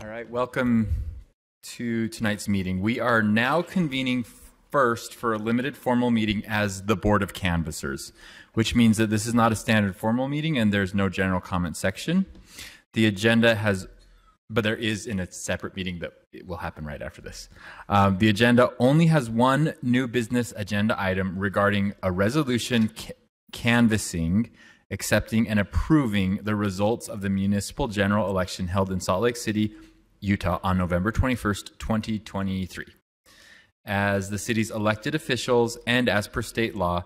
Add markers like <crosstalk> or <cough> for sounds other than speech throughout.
All right, welcome to tonight's meeting. We are now convening first for a limited formal meeting as the Board of Canvassers, which means that this is not a standard formal meeting and there's no general comment section. The agenda has, but there is in a separate meeting that it will happen right after this. Um, the agenda only has one new business agenda item regarding a resolution ca- canvassing accepting and approving the results of the municipal general election held in Salt Lake City, Utah on November 21st, 2023. As the city's elected officials and as per state law,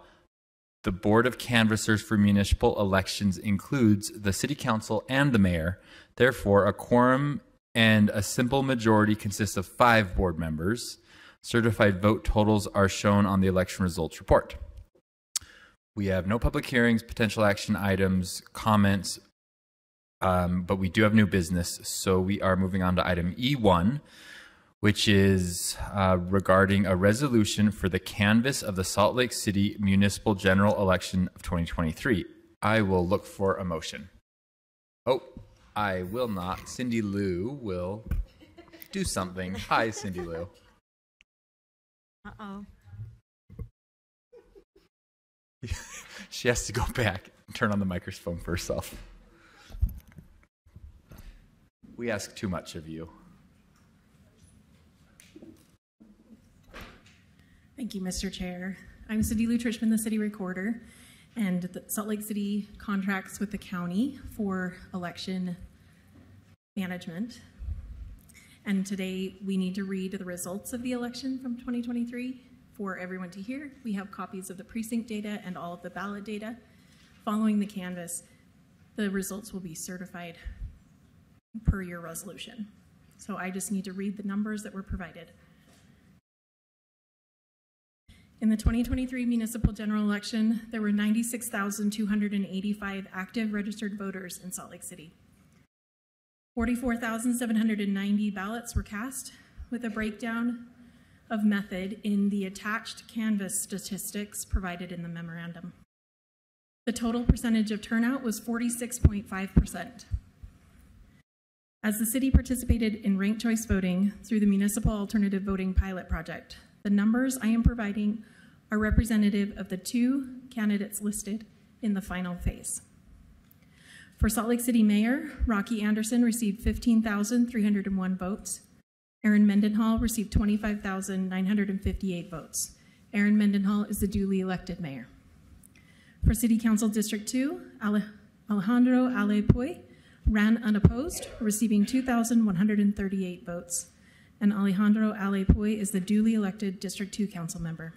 the Board of Canvassers for municipal elections includes the City Council and the Mayor. Therefore, a quorum and a simple majority consists of five board members. Certified vote totals are shown on the election results report. We have no public hearings, potential action items, comments, um, but we do have new business. So we are moving on to item E1, which is uh, regarding a resolution for the canvas of the Salt Lake City municipal general election of 2023. I will look for a motion. Oh, I will not. Cindy Lou will do something. Hi, Cindy Lou. Uh-oh. <laughs> She has to go back and turn on the microphone for herself. We ask too much of you. Thank you, Mr. Chair. I'm Cindy Lou the city recorder, and the Salt Lake City contracts with the county for election management. And today we need to read the results of the election from 2023 for everyone to hear. We have copies of the precinct data and all of the ballot data. Following the canvass, the results will be certified per your resolution. So I just need to read the numbers that were provided. In the 2023 municipal general election, there were 96,285 active registered voters in Salt Lake City. 44,790 ballots were cast, with a breakdown of method in the attached canvas statistics provided in the memorandum. The total percentage of turnout was 46.5%. As the city participated in ranked choice voting through the Municipal Alternative Voting Pilot Project, the numbers I am providing are representative of the two candidates listed in the final phase. For Salt Lake City Mayor, Rocky Anderson received 15,301 votes. Erin Mendenhall received 25,958 votes. Erin Mendenhall is the duly elected mayor. For City Council District 2, Alejandro Alepoy ran unopposed, receiving 2,138 votes. And Alejandro Alepoy is the duly elected District 2 council member.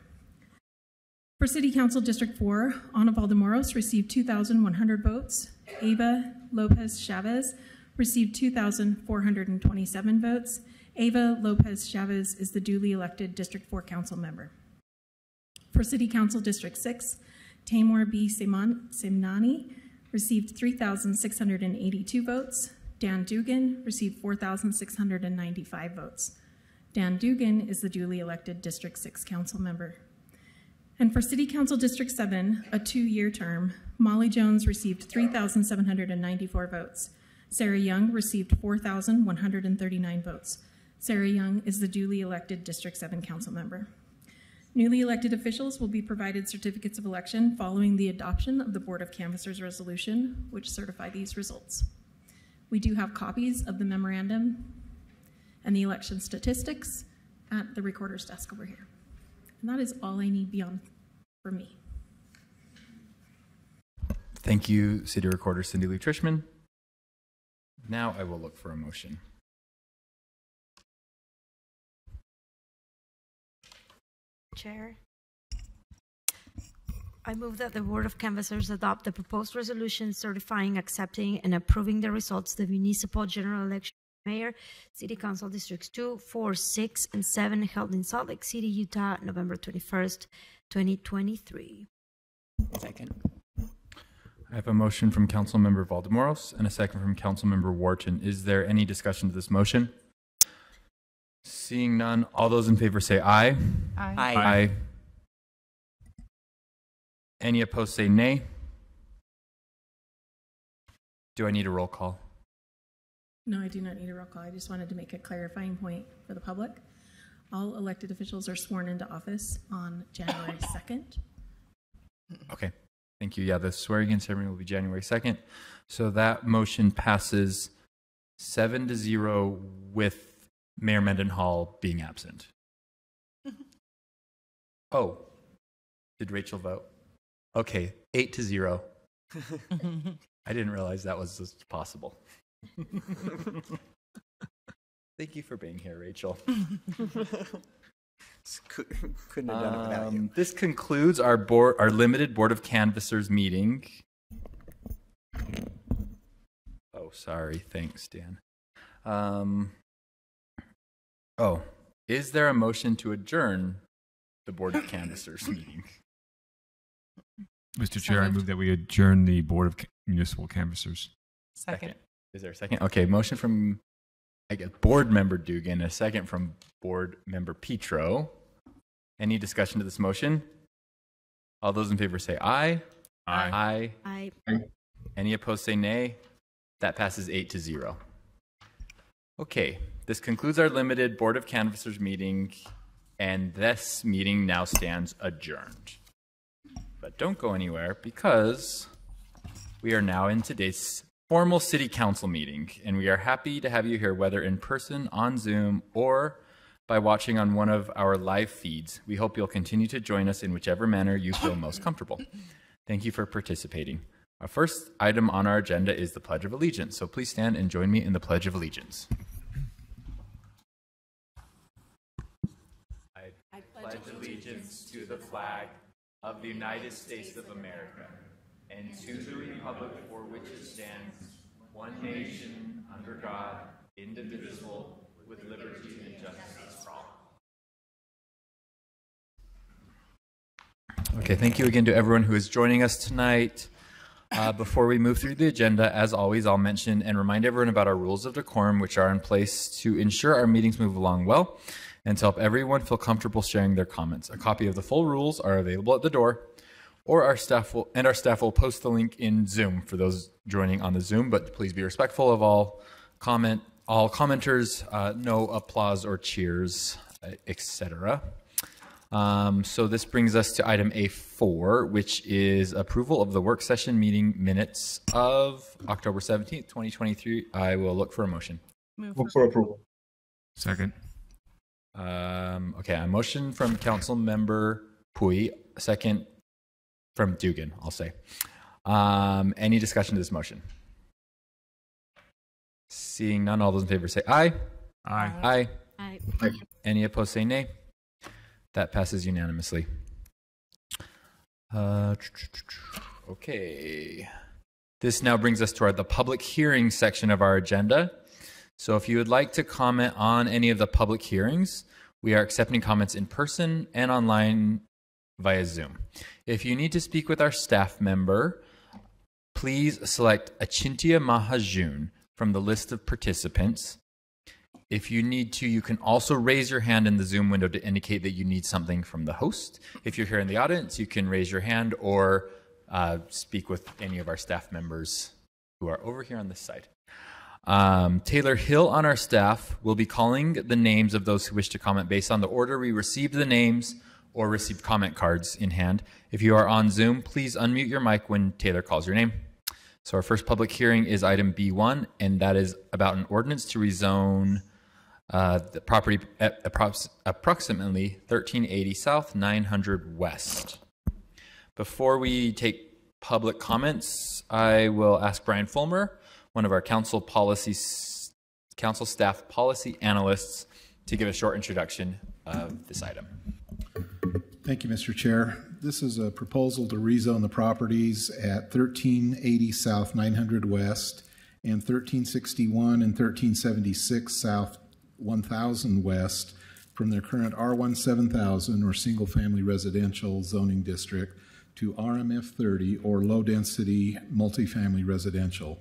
For City Council District 4, Ana Valdemoros received 2,100 votes. Eva Lopez Chavez received 2,427 votes. Eva Lopez Chavez is the duly elected District 4 council member. For City Council District 6, Tamor B. Simnani received 3,682 votes. Dan Dugan received 4,695 votes. Dan Dugan is the duly elected District 6 council member. And for City Council District 7, a two year term, Molly Jones received 3,794 votes. Sarah Young received 4,139 votes. Sarah Young is the duly elected District 7 council member. Newly elected officials will be provided certificates of election following the adoption of the Board of Canvassers resolution, which certify these results. We do have copies of the memorandum and the election statistics at the recorder's desk over here. And that is all I need beyond for me. Thank you, City Recorder Cindy Lee Trishman. Now I will look for a motion. Chair. I move that the Board of Canvassers adopt the proposed resolution certifying, accepting, and approving the results of the municipal general election mayor, city council districts 2, 4, 6, and 7 held in Salt Lake City, Utah, November 21st, 2023. Second. I have a motion from Councilmember Valdemoros and a second from Councilmember Wharton. Is there any discussion to this motion? Seeing none, all those in favor say aye. Aye. Aye. Any opposed say nay. Do I need a roll call? No, I do not need a roll call. I just wanted to make a clarifying point for the public. All elected officials are sworn into office on January <coughs> 2nd. Okay, thank you. Yeah, the swearing in ceremony will be January 2nd. So that motion passes seven to zero with Mayor Mendenhall being absent. <laughs> Oh, did Rachel vote? Okay, eight to zero. <laughs> I didn't realize that was possible. <laughs> Thank you for being here, Rachel. Couldn't have done it without you. Um, This concludes our board, our limited Board of Canvassers meeting. Oh, sorry. Thanks, Dan. Um, oh, is there a motion to adjourn the Board of Canvassers <laughs> meeting? Mr. Chair, I move that we adjourn the Board of Municipal Canvassers. Second. Is there a second? Okay, motion from, I guess, Board Member Dugan, a second from Board Member Petro. Any discussion to this motion? All those in favor say aye. Aye. Aye. I Any opposed say nay. That passes eight to zero. Okay, this concludes our limited Board of Canvassers meeting, and this meeting now stands adjourned. But don't go anywhere because we are now in today's formal city council meeting, and we are happy to have you here, whether in person, on Zoom, or by watching on one of our live feeds. We hope you'll continue to join us in whichever manner you feel most comfortable. Thank you for participating. Our first item on our agenda is the Pledge of Allegiance, so please stand and join me in the Pledge of Allegiance. I pledge allegiance to the flag of the United States of America and to the republic for which it stands, one nation, under God, indivisible, with liberty and justice for all. Okay, thank you again to everyone who is joining us tonight. Uh, before we move through the agenda, as always, I'll mention and remind everyone about our rules of decorum, which are in place to ensure our meetings move along well and to help everyone feel comfortable sharing their comments. A copy of the full rules are available at the door, or our staff will and our staff will post the link in Zoom for those joining on the Zoom. But please be respectful of all comment, all commenters, uh, no applause or cheers, etc. Um, so this brings us to item A4, which is approval of the work session meeting minutes of October 17th, 2023. I will look for a motion. Move for approval. Second. Um, okay, a motion from Council Member Puy, second from Dugan, I'll say. Um, any discussion to this motion? Seeing none, all those in favor say aye. Aye. Aye. I Any opposed say nay. That passes unanimously. Uh, okay. This now brings us to our, the public hearing section of our agenda. So if you would like to comment on any of the public hearings, we are accepting comments in person and online via Zoom. If you need to speak with our staff member, please select Achintia Mahajun from the list of participants. If you need to, you can also raise your hand in the Zoom window to indicate that you need something from the host. If you're here in the audience, you can raise your hand or uh, speak with any of our staff members who are over here on this side. Um, Taylor Hill on our staff will be calling the names of those who wish to comment based on the order we received the names or received comment cards in hand. If you are on Zoom, please unmute your mic when Taylor calls your name. So our first public hearing is item B1, and that is about an ordinance to rezone uh, the property at approx- approximately 1380 South, 900 West. Before we take public comments, I will ask Brian Fulmer, one of our council policy, council staff policy analysts, to give a short introduction of this item. Thank you, Mr. Chair. This is a proposal to rezone the properties at 1380 South 900 West and 1361 and 1376 South 1000 West from their current R1 7000 or Single Family Residential zoning district to RMF 30 or Low Density Multifamily Residential.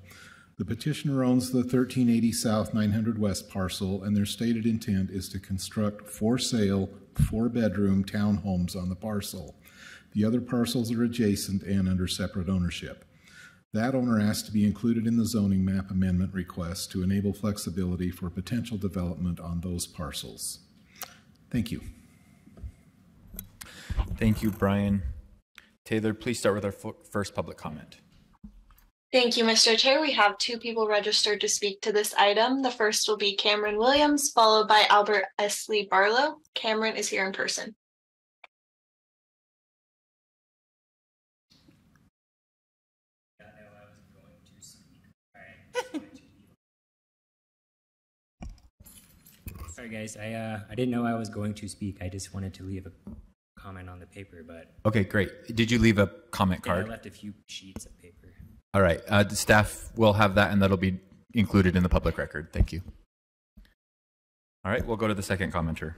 The petitioner owns the 1380 South 900 West parcel, and their stated intent is to construct for sale four-bedroom townhomes on the parcel. The other parcels are adjacent and under separate ownership. That owner asked to be included in the zoning map amendment request to enable flexibility for potential development on those parcels. Thank you. Thank you, Brian. Taylor, please start with our first public comment. Thank you, Mr. Chair. We have two people registered to speak to this item. The first will be Cameron Williams, followed by Albert Esley Barlow. Cameron is here in person. <laughs> Sorry, guys. I uh, I didn't know I was going to speak. I just wanted to leave a comment on the paper, but Okay, great. Did you leave a comment card? think I left a few sheets of paper. All right. Uh, the staff will have that, and that'll be included in the public record. Thank you. All right, we'll go to the second commenter.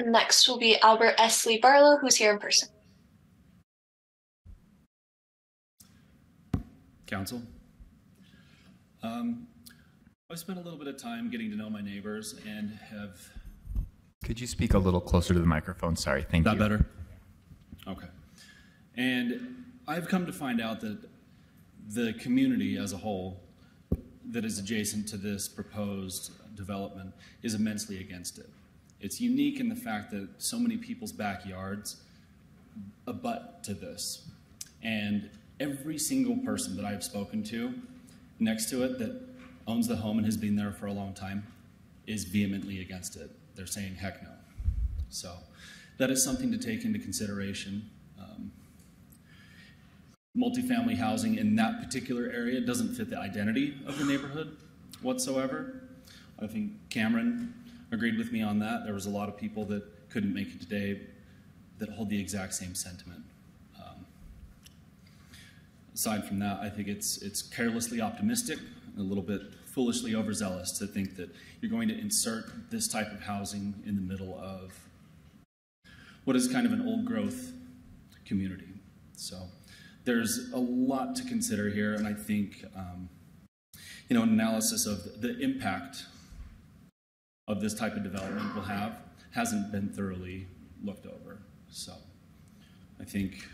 Next will be Albert Esley Barlow, who's here in person. Council. Um, I've spent a little bit of time getting to know my neighbors and have. Could you speak a little closer to the microphone? Sorry. Thank That you. better? Okay. And I've come to find out that the community as a whole that is adjacent to this proposed development is immensely against it. It's unique in the fact that so many people's backyards abut to this. And every single person that I've spoken to next to it that owns the home and has been there for a long time is vehemently against it. They're saying heck no. So that is something to take into consideration. Um, multifamily housing in that particular area doesn't fit the identity of the neighborhood whatsoever. I think Cameron agreed with me on that. There was a lot of people that couldn't make it today that hold the exact same sentiment. Aside from that, I think it's it's carelessly optimistic, a little bit foolishly overzealous to think that you're going to insert this type of housing in the middle of what is kind of an old growth community. So there's a lot to consider here, and I think um, you know an analysis of the impact of this type of development will have hasn't been thoroughly looked over. So I think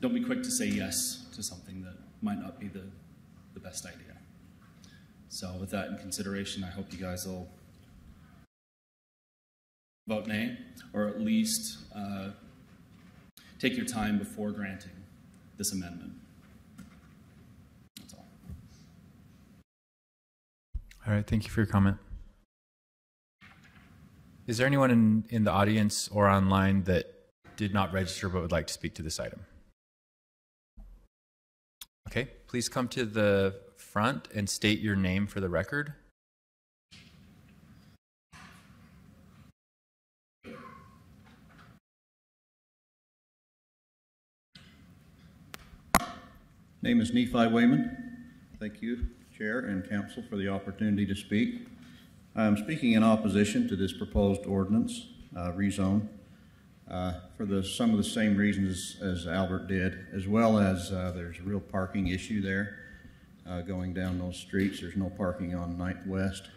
don't be quick to say yes to something that might not be the, the best idea. So with that in consideration, I hope you guys will vote nay, or at least uh, take your time before granting this amendment. That's all. All right, thank you for your comment. Is there anyone in, in the audience or online that did not register but would like to speak to this item? Please come to the front and state your name for the record. Name is Nephi Wayman. Thank you, Chair and Council, for the opportunity to speak. I'm speaking in opposition to this proposed ordinance, uh, rezone, uh, for the, some of the same reasons as Albert did, as well as uh, there's a real parking issue there uh, going down those streets. There's no parking on Ninth West.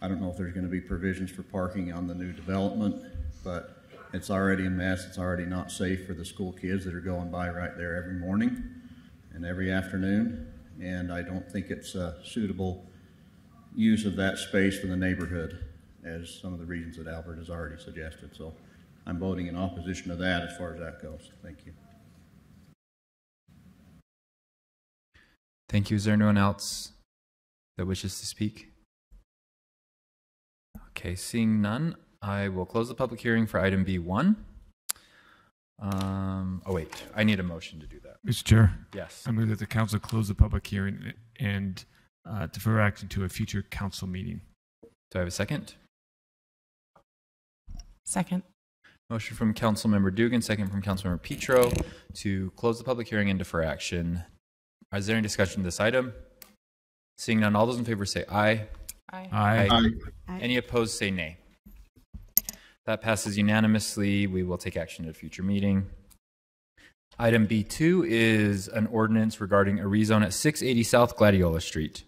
I don't know if there's going to be provisions for parking on the new development, but it's already a mess. It's already not safe for the school kids that are going by right there every morning and every afternoon. And I don't think it's a suitable use of that space for the neighborhood as some of the reasons that Albert has already suggested. So I'm voting in opposition to that as far as that goes. Thank you. Thank you. Is there anyone else that wishes to speak? Okay, seeing none, I will close the public hearing for item B1. Um, oh, wait, I need a motion to do that. Mr. Chair, Yes. I move that the council close the public hearing and uh, defer action to a future council meeting. Do I have a second? Second. Motion from Councilmember Dugan, second from Councilmember Petro to close the public hearing and defer action. Is there any discussion of this item? Seeing none, all those in favor say aye. Aye. Aye. Aye. Any opposed say nay. That passes unanimously. We will take action at a future meeting. Item B2 is an ordinance regarding a rezone at 680 South Gladiola Street.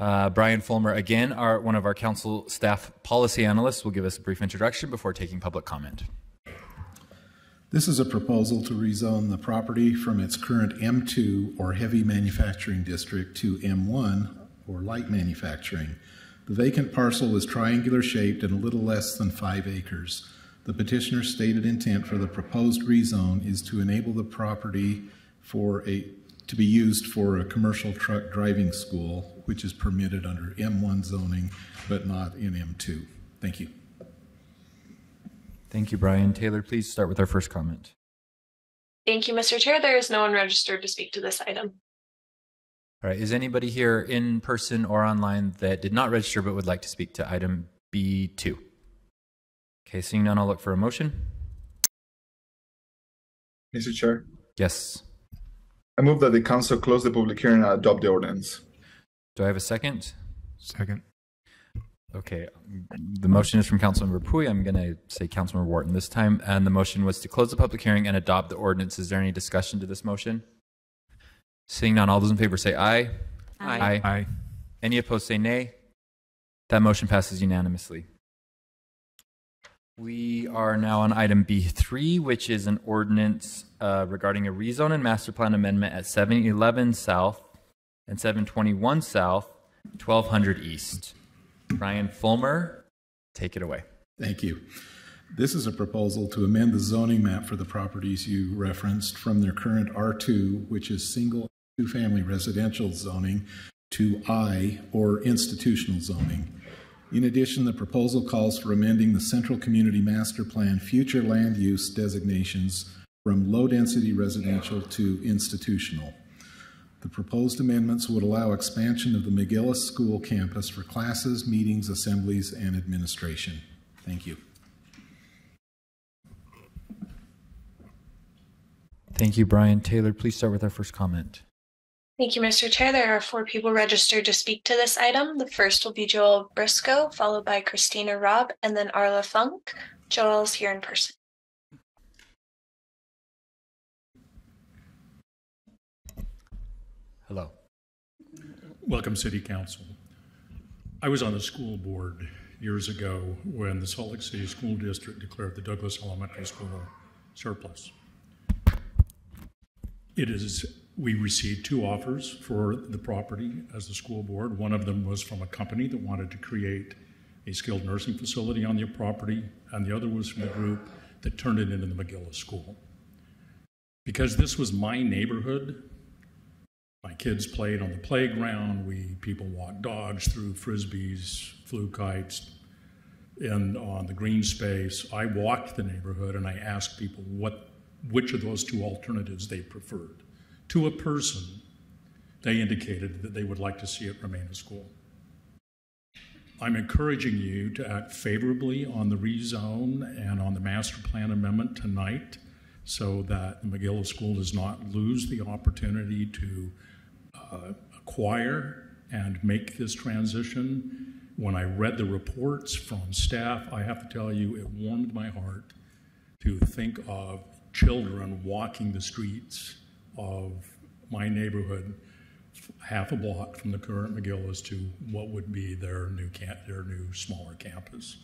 Uh, Brian Fulmer, again, our, one of our council staff policy analysts, will give us a brief introduction before taking public comment. This is a proposal to rezone the property from its current M2 or heavy manufacturing district to M1 or light manufacturing. The vacant parcel is triangular shaped and a little less than five acres. The petitioner's stated intent for the proposed rezone is to enable the property for a, to be used for a commercial truck driving school, which is permitted under M1 zoning, but not in M2. Thank you. Thank you, Brian. Taylor, please start with our first comment. Thank you, Mr. Chair. There is no one registered to speak to this item. All right, is anybody here in person or online that did not register but would like to speak to item B2? Okay, seeing none, I'll look for a motion. Mr. Chair, Yes. I move that the council close the public hearing and adopt the ordinance. Do I have a second? Second. Okay, the motion is from Councilmember Puy. I'm going to say Councilmember Wharton this time. And the motion was to close the public hearing and adopt the ordinance. Is there any discussion to this motion? Seeing none, all those in favor say aye. Aye. Aye. Any opposed say nay. That motion passes unanimously. We are now on item B3, which is an ordinance uh, regarding a rezone and master plan amendment at 711 South and 721 South, 1200 East. Brian Fulmer, take it away. Thank you. This is a proposal to amend the zoning map for the properties you referenced from their current R2, which is single two-family residential zoning, to I, or institutional zoning. In addition, the proposal calls for amending the Central Community Master Plan future land use designations from low-density residential to institutional. The proposed amendments would allow expansion of the McGillis School campus for classes, meetings, assemblies, and administration. Thank you. Thank you, Brian. Taylor, please start with our first comment. Thank you, Mr. Chair. There are four people registered to speak to this item. The first will be Joel Briscoe, followed by Christina Robb, and then Arla Funk. Joel is here in person. Hello. Welcome, City Council. I was on the school board years ago when the Salt Lake City School District declared the Douglas Elementary School surplus. It is, we received two offers for the property as the school board. One of them was from a company that wanted to create a skilled nursing facility on their property, and the other was from a group that turned it into the McGillis School. Because this was my neighborhood, my kids played on the playground. We people walked dogs, threw frisbees, flew kites, and on the green space. I walked the neighborhood and I asked people what which of those two alternatives they preferred. To a person, they indicated that they would like to see it remain a school. I'm encouraging you to act favorably on the rezone and on the master plan amendment tonight so that the McGillis School does not lose the opportunity to Uh, acquire and make this transition. When I read the reports from staff, I have to tell you, it warmed my heart to think of children walking the streets of my neighborhood half a block from the current McGillis to what would be their new camp, their new smaller campus.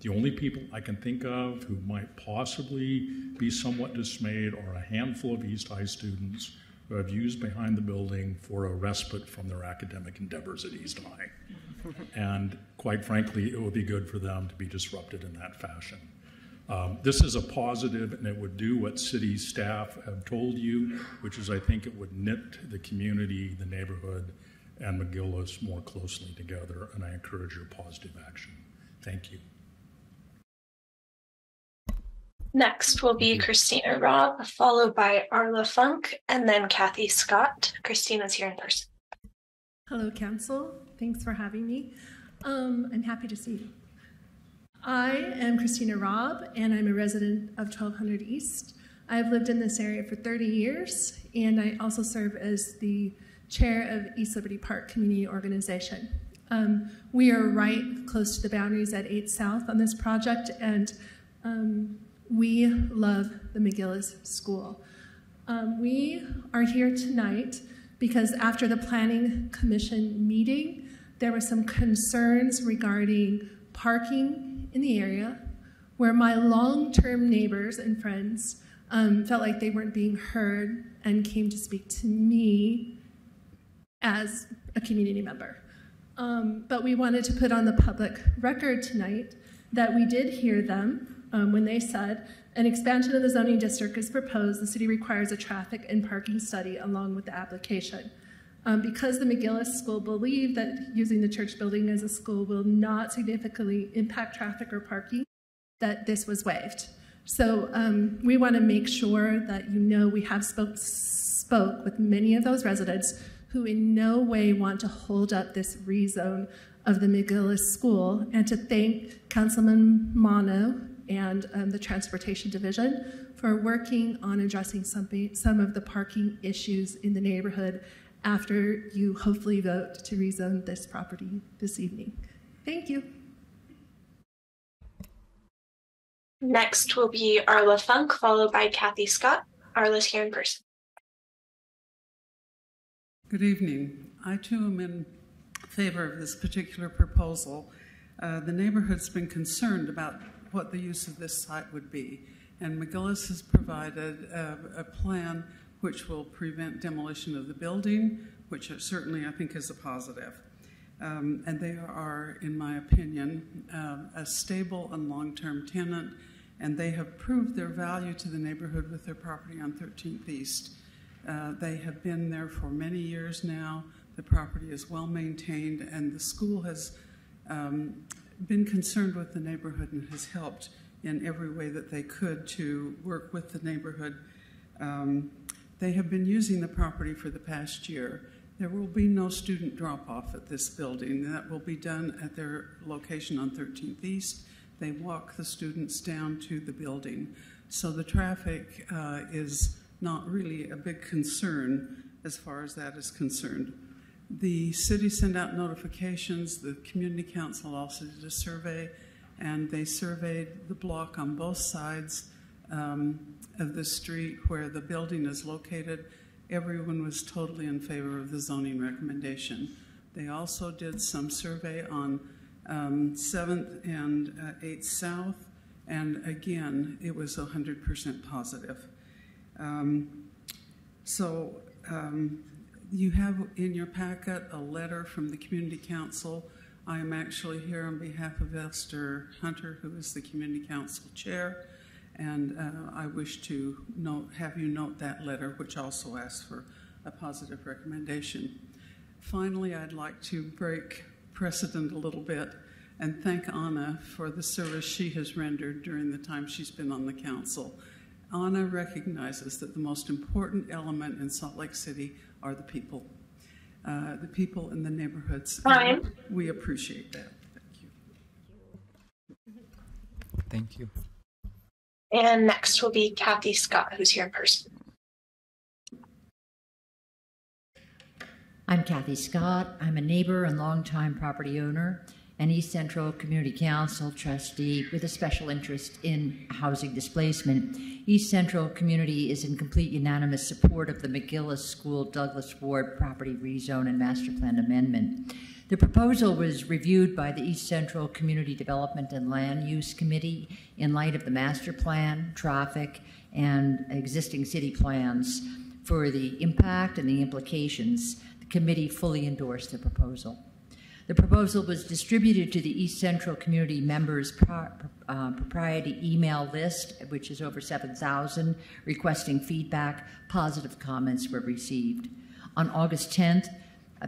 The only people I can think of who might possibly be somewhat dismayed are a handful of East High students who have used behind the building for a respite from their academic endeavors at East High. <laughs> and quite frankly, it would be good for them to be disrupted in that fashion. Um, this is a positive, and it would do what city staff have told you, which is I think it would knit the community, the neighborhood, and McGillis more closely together, and I encourage your positive action. Thank you. Next will be Christina Robb, followed by Arla Funk, and then Kathy Scott. Christina's here in person. Hello, Council. Thanks for having me. Um, I'm happy to see you. I am Christina Robb, and I'm a resident of 1200 East. I've lived in this area for 30 years, and I also serve as the chair of East Liberty Park Community Organization. Um, we are right close to the boundaries at 8 South on this project, and um, we love the McGillis School. Um, we are here tonight because after the Planning Commission meeting, there were some concerns regarding parking in the area where my long-term neighbors and friends um, felt like they weren't being heard and came to speak to me as a community member. Um, but we wanted to put on the public record tonight that we did hear them um, when they said an expansion of the zoning district is proposed. The city requires a traffic and parking study along with the application. Um, because the McGillis School believed that using the church building as a school will not significantly impact traffic or parking, that this was waived. So um, we want to make sure that you know we have spoke, spoke with many of those residents who in no way want to hold up this rezone of the McGillis School and to thank Councilman Mano and um, the Transportation Division for working on addressing some, some of the parking issues in the neighborhood after you hopefully vote to rezone this property this evening. Thank you. Next will be Arla Funk, followed by Kathy Scott. Arla's here in person. Good evening. I too am in favor of this particular proposal. Uh, the neighborhood's been concerned about what the use of this site would be, and McGillis has provided a, a plan which will prevent demolition of the building, which certainly I think is a positive. Um, and they are, in my opinion, uh, a stable and long-term tenant, and they have proved their value to the neighborhood with their property on 13th East. Uh, they have been there for many years now. The property is well maintained, and the school has um, been concerned with the neighborhood and has helped in every way that they could to work with the neighborhood. Um, they have been using the property for the past year. There will be no student drop-off at this building. That will be done at their location on 13th East. They walk the students down to the building. So the traffic uh, is not really a big concern as far as that is concerned. The city sent out notifications. The community council also did a survey, and they surveyed the block on both sides um, of the street where the building is located everyone was totally in favor of the zoning recommendation. They also did some survey on um, 7th and uh, 8th South, and again, it was 100% positive. Um, so um, you have in your packet a letter from the Community Council. I am actually here on behalf of Esther Hunter, who is the Community Council Chair. And uh, I wish to note, have you note that letter, which also asks for a positive recommendation. Finally, I'd like to break precedent a little bit and thank Anna for the service she has rendered during the time she's been on the council. Anna recognizes that the most important element in Salt Lake City are the people, uh, the people in the neighborhoods. Fine. We appreciate that. Thank you. Thank you. And next will be Kathy Scott, who's here in person. I'm Kathy Scott. I'm a neighbor and longtime property owner and East Central Community Council trustee with a special interest in housing displacement. East Central Community is in complete unanimous support of the McGillis School Douglas Ward property rezone and master plan amendment. The proposal was reviewed by the East Central Community Development and Land Use Committee in light of the master plan, traffic, and existing city plans. For the impact and the implications, the committee fully endorsed the proposal. The proposal was distributed to the East Central community members pro uh, propriety email list, which is over 7,000, requesting feedback. Positive comments were received. On August 10th,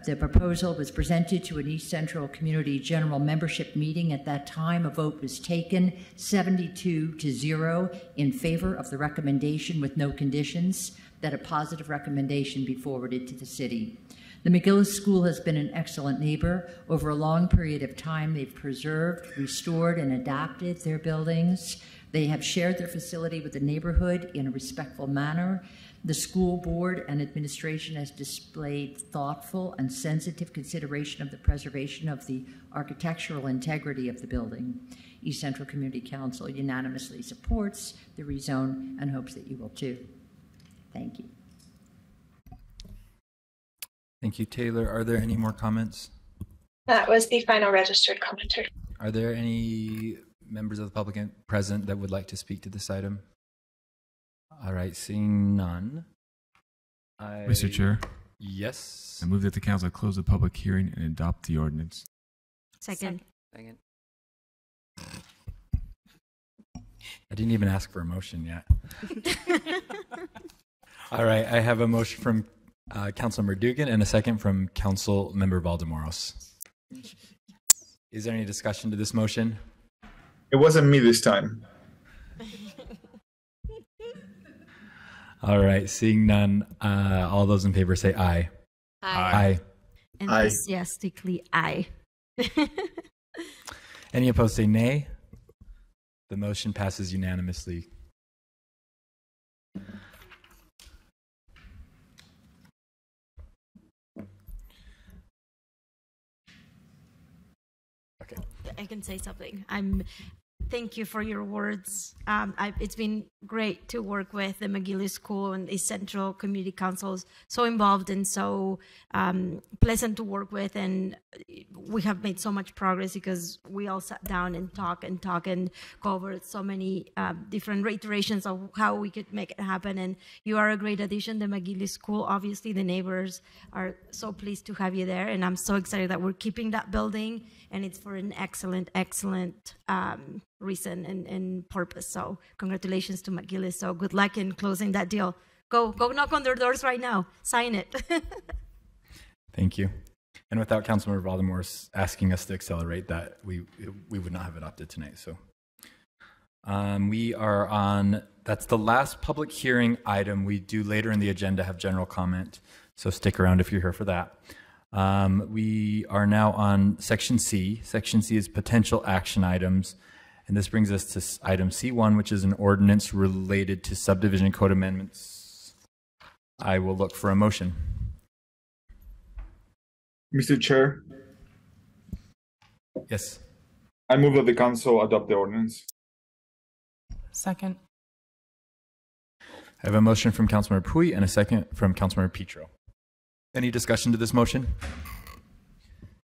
the proposal was presented to an East Central Community General Membership meeting. At that time, a vote was taken 72 to 0 in favor of the recommendation with no conditions that a positive recommendation be forwarded to the city. The McGillis School has been an excellent neighbor. Over a long period of time, they've preserved, restored, and adapted their buildings. They have shared their facility with the neighborhood in a respectful manner. The school board and administration has displayed thoughtful and sensitive consideration of the preservation of the architectural integrity of the building. East Central Community Council unanimously supports the rezone and hopes that you will too. Thank you. Thank you, Taylor. Are there any more comments? That was the final registered commenter. Are there any members of the public present that would like to speak to this item? All right, seeing none. I, Mr. Chair, Yes. I move that the council close the public hearing and adopt the ordinance. Second. Second. I didn't even ask for a motion yet. <laughs> All right, I have a motion from uh, Councilmember Dugan and a second from Councilmember Valdemoros. Is there any discussion to this motion? It wasn't me this time. <laughs> All right, seeing none, uh, all those in favor say aye. Aye. Aye. Enthusiastically, aye. <laughs> Any opposed say nay. The motion passes unanimously. I can say something. I'm. Thank you for your words. Um, I, it's been great to work with the McGillis School and the Central Community Councils. So involved and so um, pleasant to work with, and we have made so much progress because we all sat down and talk and talk and covered so many um, different iterations of how we could make it happen. And you are a great addition, the McGillis School. Obviously, the neighbors are so pleased to have you there, and I'm so excited that we're keeping that building, and it's for an excellent, excellent um, reason and, and purpose. So congratulations to McGillis. So good luck in closing that deal. Go go knock on their doors right now. Sign it. <laughs> Thank you. And without Councilmember Valdemor's asking us to accelerate that, we we would not have adopted tonight. So um, we are on. That's the last public hearing item. We do later in the agenda have general comment. So stick around if you're here for that. Um, we are now on section C. Section C is potential action items. And this brings us to item C1, which is an ordinance related to subdivision code amendments. I will look for a motion. Mr. Chair, Yes. I move that the council adopt the ordinance. Second. I have a motion from Councilmember Puy and a second from Councilmember Petro. Any discussion to this motion?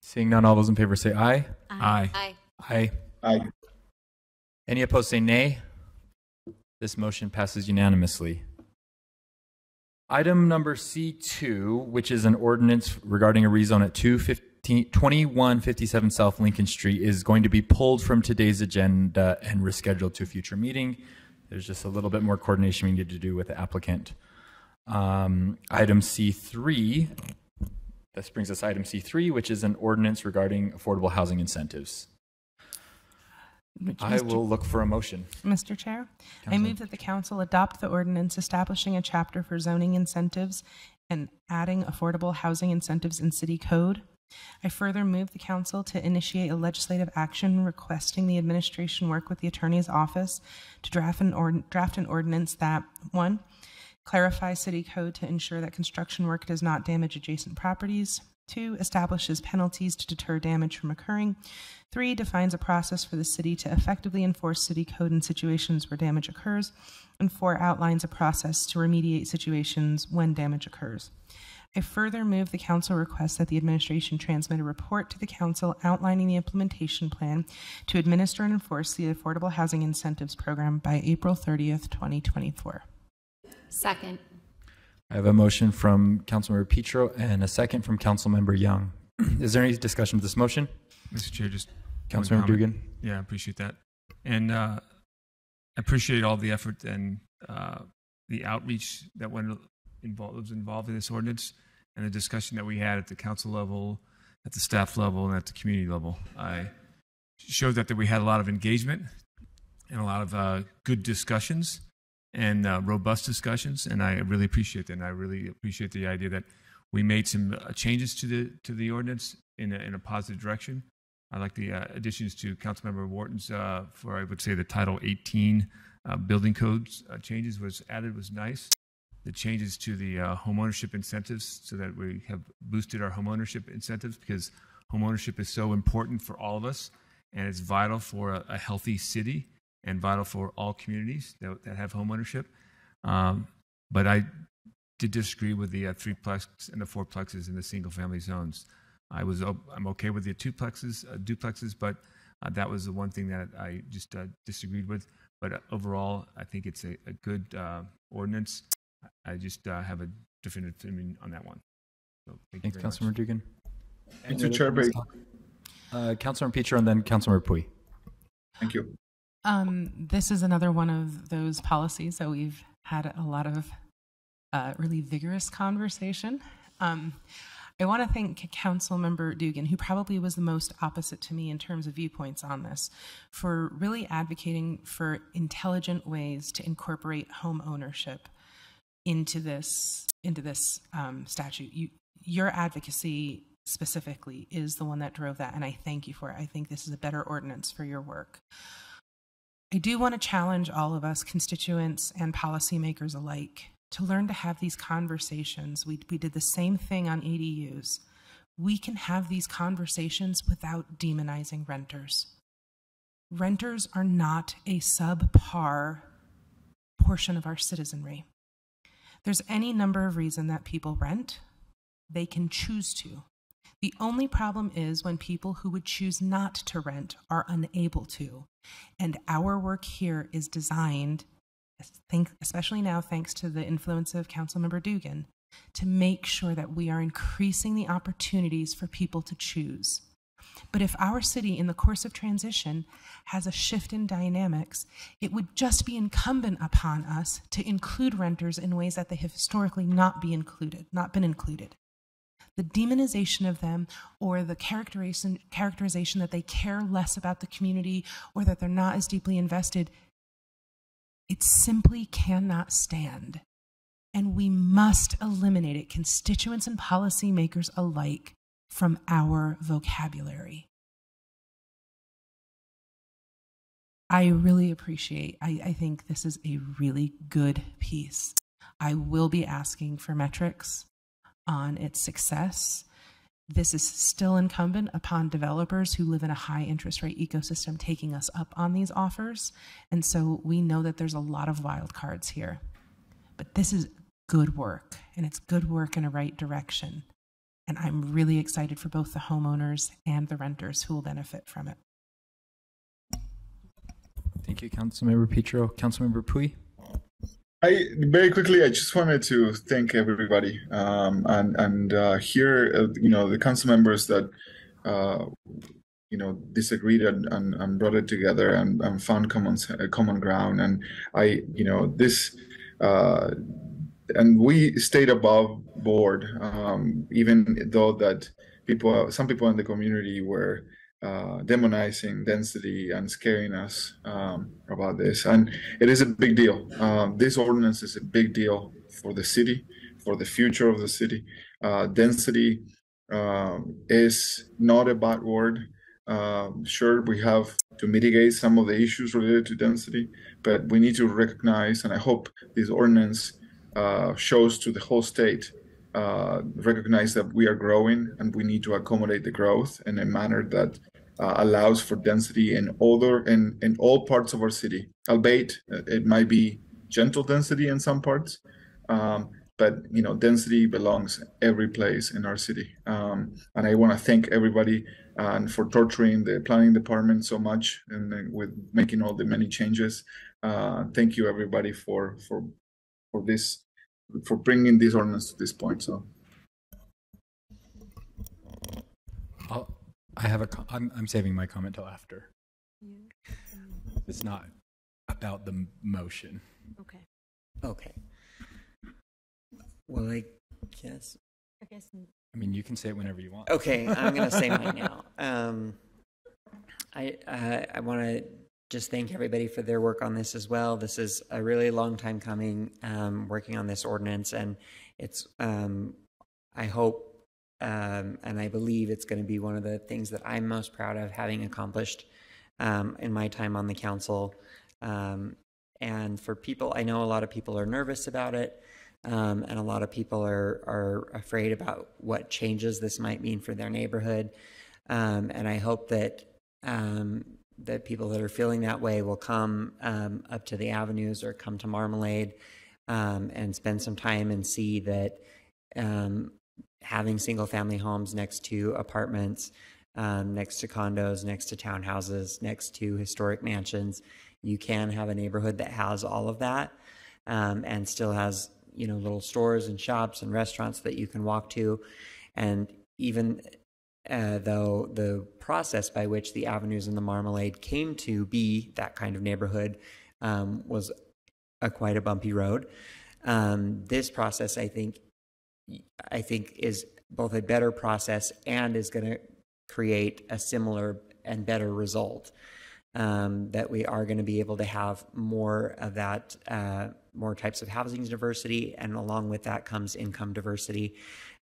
Seeing none, all those in favor say aye. Aye. Aye. Aye. Aye. Any opposed say nay. This motion passes unanimously. Item number C2, which is an ordinance regarding a rezone at 215 2157 South Lincoln Street, is going to be pulled from today's agenda and rescheduled to a future meeting. There's just a little bit more coordination we need to do with the applicant. Um, item C3, this brings us item C3, which is an ordinance regarding affordable housing incentives. Which I Mr. will look for a motion. Mr. Chair, I Councilor. move that the council adopt the ordinance establishing a chapter for zoning incentives and adding affordable housing incentives in city code. I further move the council to initiate a legislative action requesting the administration work with the attorney's office to draft an, draft an ordinance that, one, clarify city code to ensure that construction work does not damage adjacent properties. Two, establishes penalties to deter damage from occurring. Three, defines a process for the city to effectively enforce city code in situations where damage occurs. And four, outlines a process to remediate situations when damage occurs. I further move the council request that the administration transmit a report to the council outlining the implementation plan to administer and enforce the Affordable Housing Incentives Program by April 30th, 2024. Second. I have a motion from Councilmember Petro and a second from Councilmember Young. Is there any discussion of this motion? Mr. Chair, just Councilmember. Dugan. Yeah, I appreciate that, and uh, I appreciate all the effort and uh, the outreach that went involved was involved in this ordinance, and the discussion that we had at the council level, at the staff level, and at the community level. I showed that, that we had a lot of engagement and a lot of uh, good discussions and uh, robust discussions, and I really appreciate that. And I really appreciate the idea that we made some uh, changes to the to the ordinance in a, in a positive direction. I like the uh, additions to Councilmember Wharton's uh, for I would say the Title 18 uh, building codes uh, changes was added was nice. The changes to the uh, homeownership incentives so that we have boosted our homeownership incentives because homeownership is so important for all of us and it's vital for a, a healthy city and vital for all communities that, that have homeownership. Um, but I did disagree with the uh, threeplex and the fourplexes in the single family zones. I was o- I'm okay with the duplexes, uh, duplexes, but uh, that was the one thing that I just uh, disagreed with. but uh, overall, I think it's a, a good uh, ordinance. I just uh, have a different opinion on that one. So thank Thanks, you very much. Councilmember Dugan. Thank Any you, Chair. Uh, Councilmember Petro and then Councilmember Puy. Thank you. Um, this is another one of those policies that we've had a lot of uh, really vigorous conversation. Um, I want to thank Council Member Dugan, who probably was the most opposite to me in terms of viewpoints on this, for really advocating for intelligent ways to incorporate home ownership into this into this um, statute. You, your advocacy specifically is the one that drove that, and I thank you for it. I think this is a better ordinance for your work. I do want to challenge all of us, constituents and policymakers alike, to learn to have these conversations. We, we did the same thing on ADUs. We can have these conversations without demonizing renters. Renters are not a subpar portion of our citizenry. There's any number of reasons that people rent. They can choose to. The only problem is when people who would choose not to rent are unable to. And our work here is designed, especially now thanks to the influence of Councilmember Dugan, to make sure that we are increasing the opportunities for people to choose. But if our city, in the course of transition, has a shift in dynamics, it would just be incumbent upon us to include renters in ways that they have historically not be included, not been included. The demonization of them or the characterization, characterization that they care less about the community or that they're not as deeply invested, it simply cannot stand. And we must eliminate it, constituents and policymakers alike, from our vocabulary. I really appreciate, I, I think this is a really good piece. I will be asking for metrics on its success. This is still incumbent upon developers who live in a high interest rate ecosystem taking us up on these offers. And so we know that there's a lot of wild cards here. But this is good work, and it's good work in a right direction. And I'm really excited for both the homeowners and the renters who will benefit from it. Thank you, Councilmember Petro. Councilmember Puy. I very quickly, I just wanted to thank everybody um, and and uh, uh, you know, the council members that uh, you know disagreed and, and, and brought it together and, and found common uh, common ground. And I, you know, this uh, and we stayed above board, um, even though that people, some people in the community were uh, demonizing density and scaring us um, about this. And it is a big deal. Um, this ordinance is a big deal for the city, for the future of the city. Uh, density um, is not a bad word. Um, sure, we have to mitigate some of the issues related to density, but we need to recognize, and I hope this ordinance uh, shows to the whole state uh, recognize that we are growing and we need to accommodate the growth in a manner that uh, allows for density in other in, in all parts of our city. Albeit uh, it might be gentle density in some parts, um, but you know density belongs every place in our city. Um, and I want to thank everybody and for torturing the planning department so much and uh, with making all the many changes. Uh, thank you everybody for for for this for bringing this ordinance to this point. So. I'll, I have a. co- I'm, I'm saving my comment till after. Yeah. It's not about the motion. Okay. Okay. Well, I guess. I guess. I mean, you can say it whenever you want. Okay, I'm gonna say <laughs> mine now. Um, I I, I want to just thank everybody for their work on this as well. This is a really long time coming, um, working on this ordinance, and it's um, I hope um, and I believe it's going to be one of the things that I'm most proud of having accomplished um, in my time on the council. Um, and for people, I know a lot of people are nervous about it, um, and a lot of people are are afraid about what changes this might mean for their neighborhood. Um, and I hope that um, that people that are feeling that way will come up to the avenues or come to Marmalade and spend some time and see that um, having single family homes next to apartments, um, next to condos, next to townhouses, next to historic mansions. You can have a neighborhood that has all of that um, and still has you know little stores and shops and restaurants that you can walk to. And even uh, though the process by which the avenues and the marmalade came to be that kind of neighborhood um, was a quite a bumpy road. Um, this process i think i think is both a better process and is going to create a similar and better result um, that we are going to be able to have more of that, uh, more types of housing diversity, and along with that comes income diversity.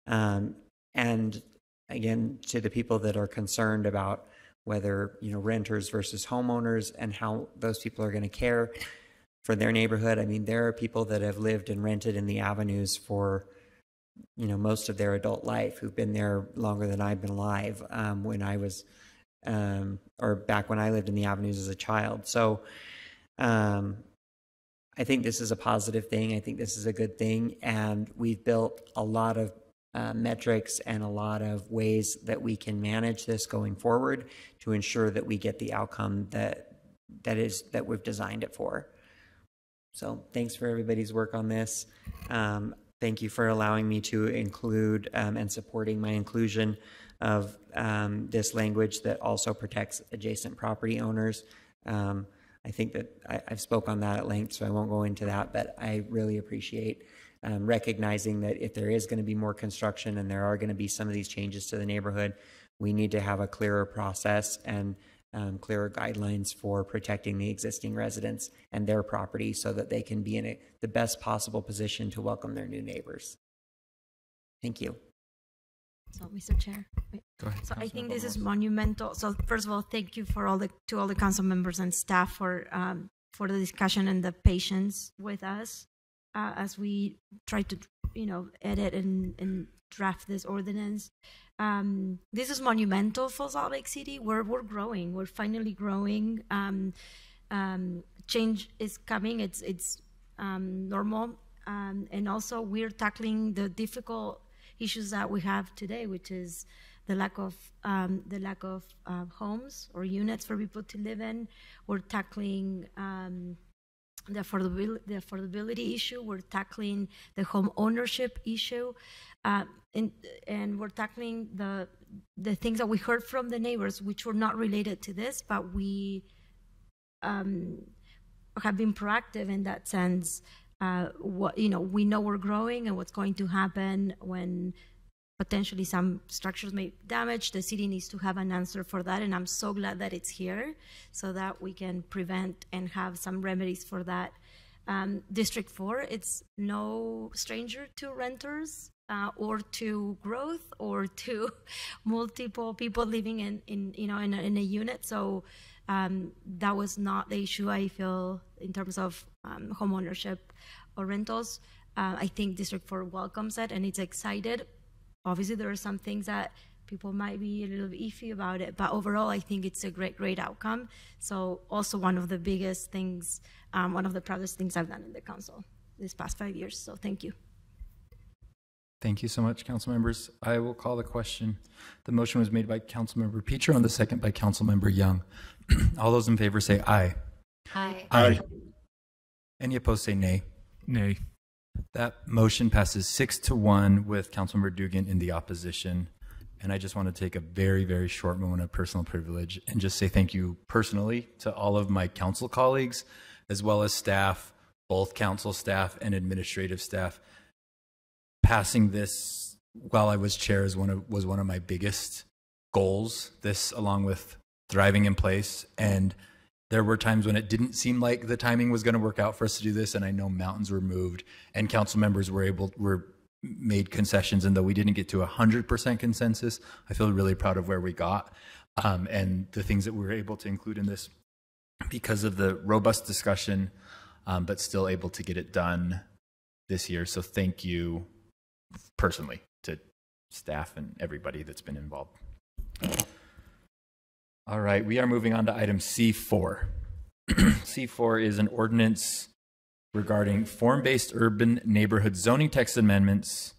Um, and again, to the people that are concerned about whether you know renters versus homeowners and how those people are going to care for their neighborhood. I mean, there are people that have lived and rented in the avenues for you know most of their adult life who've been there longer than I've been alive. Um, when I was um, or back when I lived in the avenues as a child. So um, I think this is a positive thing. I think this is a good thing. And we've built a lot of uh, metrics and a lot of ways that we can manage this going forward to ensure that we get the outcome that that is that we've designed it for. So thanks for everybody's work on this. Um, thank you for allowing me to include um, and supporting my inclusion of um, this language that also protects adjacent property owners. Um, I think that I, have spoke on that at length, so I won't go into that, but I really appreciate um, recognizing that if there is going to be more construction and there are going to be some of these changes to the neighborhood, we need to have a clearer process and um, clearer guidelines for protecting the existing residents and their property so that they can be in a, the best possible position to welcome their new neighbors. Thank you. So, Mr. Chair. Go ahead. So I think this is monumental. So first of all, thank you for all the to all the council members and staff for um, for the discussion and the patience with us uh, as we try to you know edit and, and draft this ordinance. Um, this is monumental for Salt Lake City. We're we're growing. We're finally growing. Um, um, change is coming. It's it's um, normal, um, and also we're tackling the difficult issues that we have today, which is the lack of um, the lack of uh, homes or units for people to live in. We're tackling the affordability, the affordability issue. We're tackling the home ownership issue, uh, and and we're tackling the the things that we heard from the neighbors, which were not related to this, but we um, have been proactive in that sense uh, what you know we know we're growing and what's going to happen when potentially some structures may damage the city needs to have an answer for that and i'm so glad that it's here so that we can prevent and have some remedies for that um, district 4 it's no stranger to renters uh, or to growth or to <laughs> multiple people living in, in you know in a, in a unit so um, that was not the issue I feel in terms of um, home ownership or rentals. Uh, I think District 4 welcomes it and it's excited. Obviously, there are some things that people might be a little iffy about it, but overall, I think it's a great, great outcome. So, also one of the biggest things, um, one of the proudest things I've done in the council this past five years. So, thank you. Thank you so much, council members. I will call the question. The motion was made by Councilmember Petro and the second by Councilmember Young. <clears throat> All those in favor say aye. Aye. Aye. Any opposed say nay. Nay. That motion passes six to one with Councilmember Dugan in the opposition. And I just want to take a very, very short moment of personal privilege and just say thank you personally to all of my council colleagues, as well as staff, both council staff and administrative staff. Passing this while I was chair is one of, was one of my biggest goals. This, along with thriving in place. And there were times when it didn't seem like the timing was going to work out for us to do this. And I know mountains were moved and council members were able, were made concessions. And though we didn't get to hundred percent consensus, I feel really proud of where we got. Um, and the things that we were able to include in this because of the robust discussion, um, but still able to get it done this year. So thank you personally to staff and everybody that's been involved. All right, we are moving on to item C4. C4 <clears throat> is an ordinance regarding form-based urban neighborhood zoning text amendments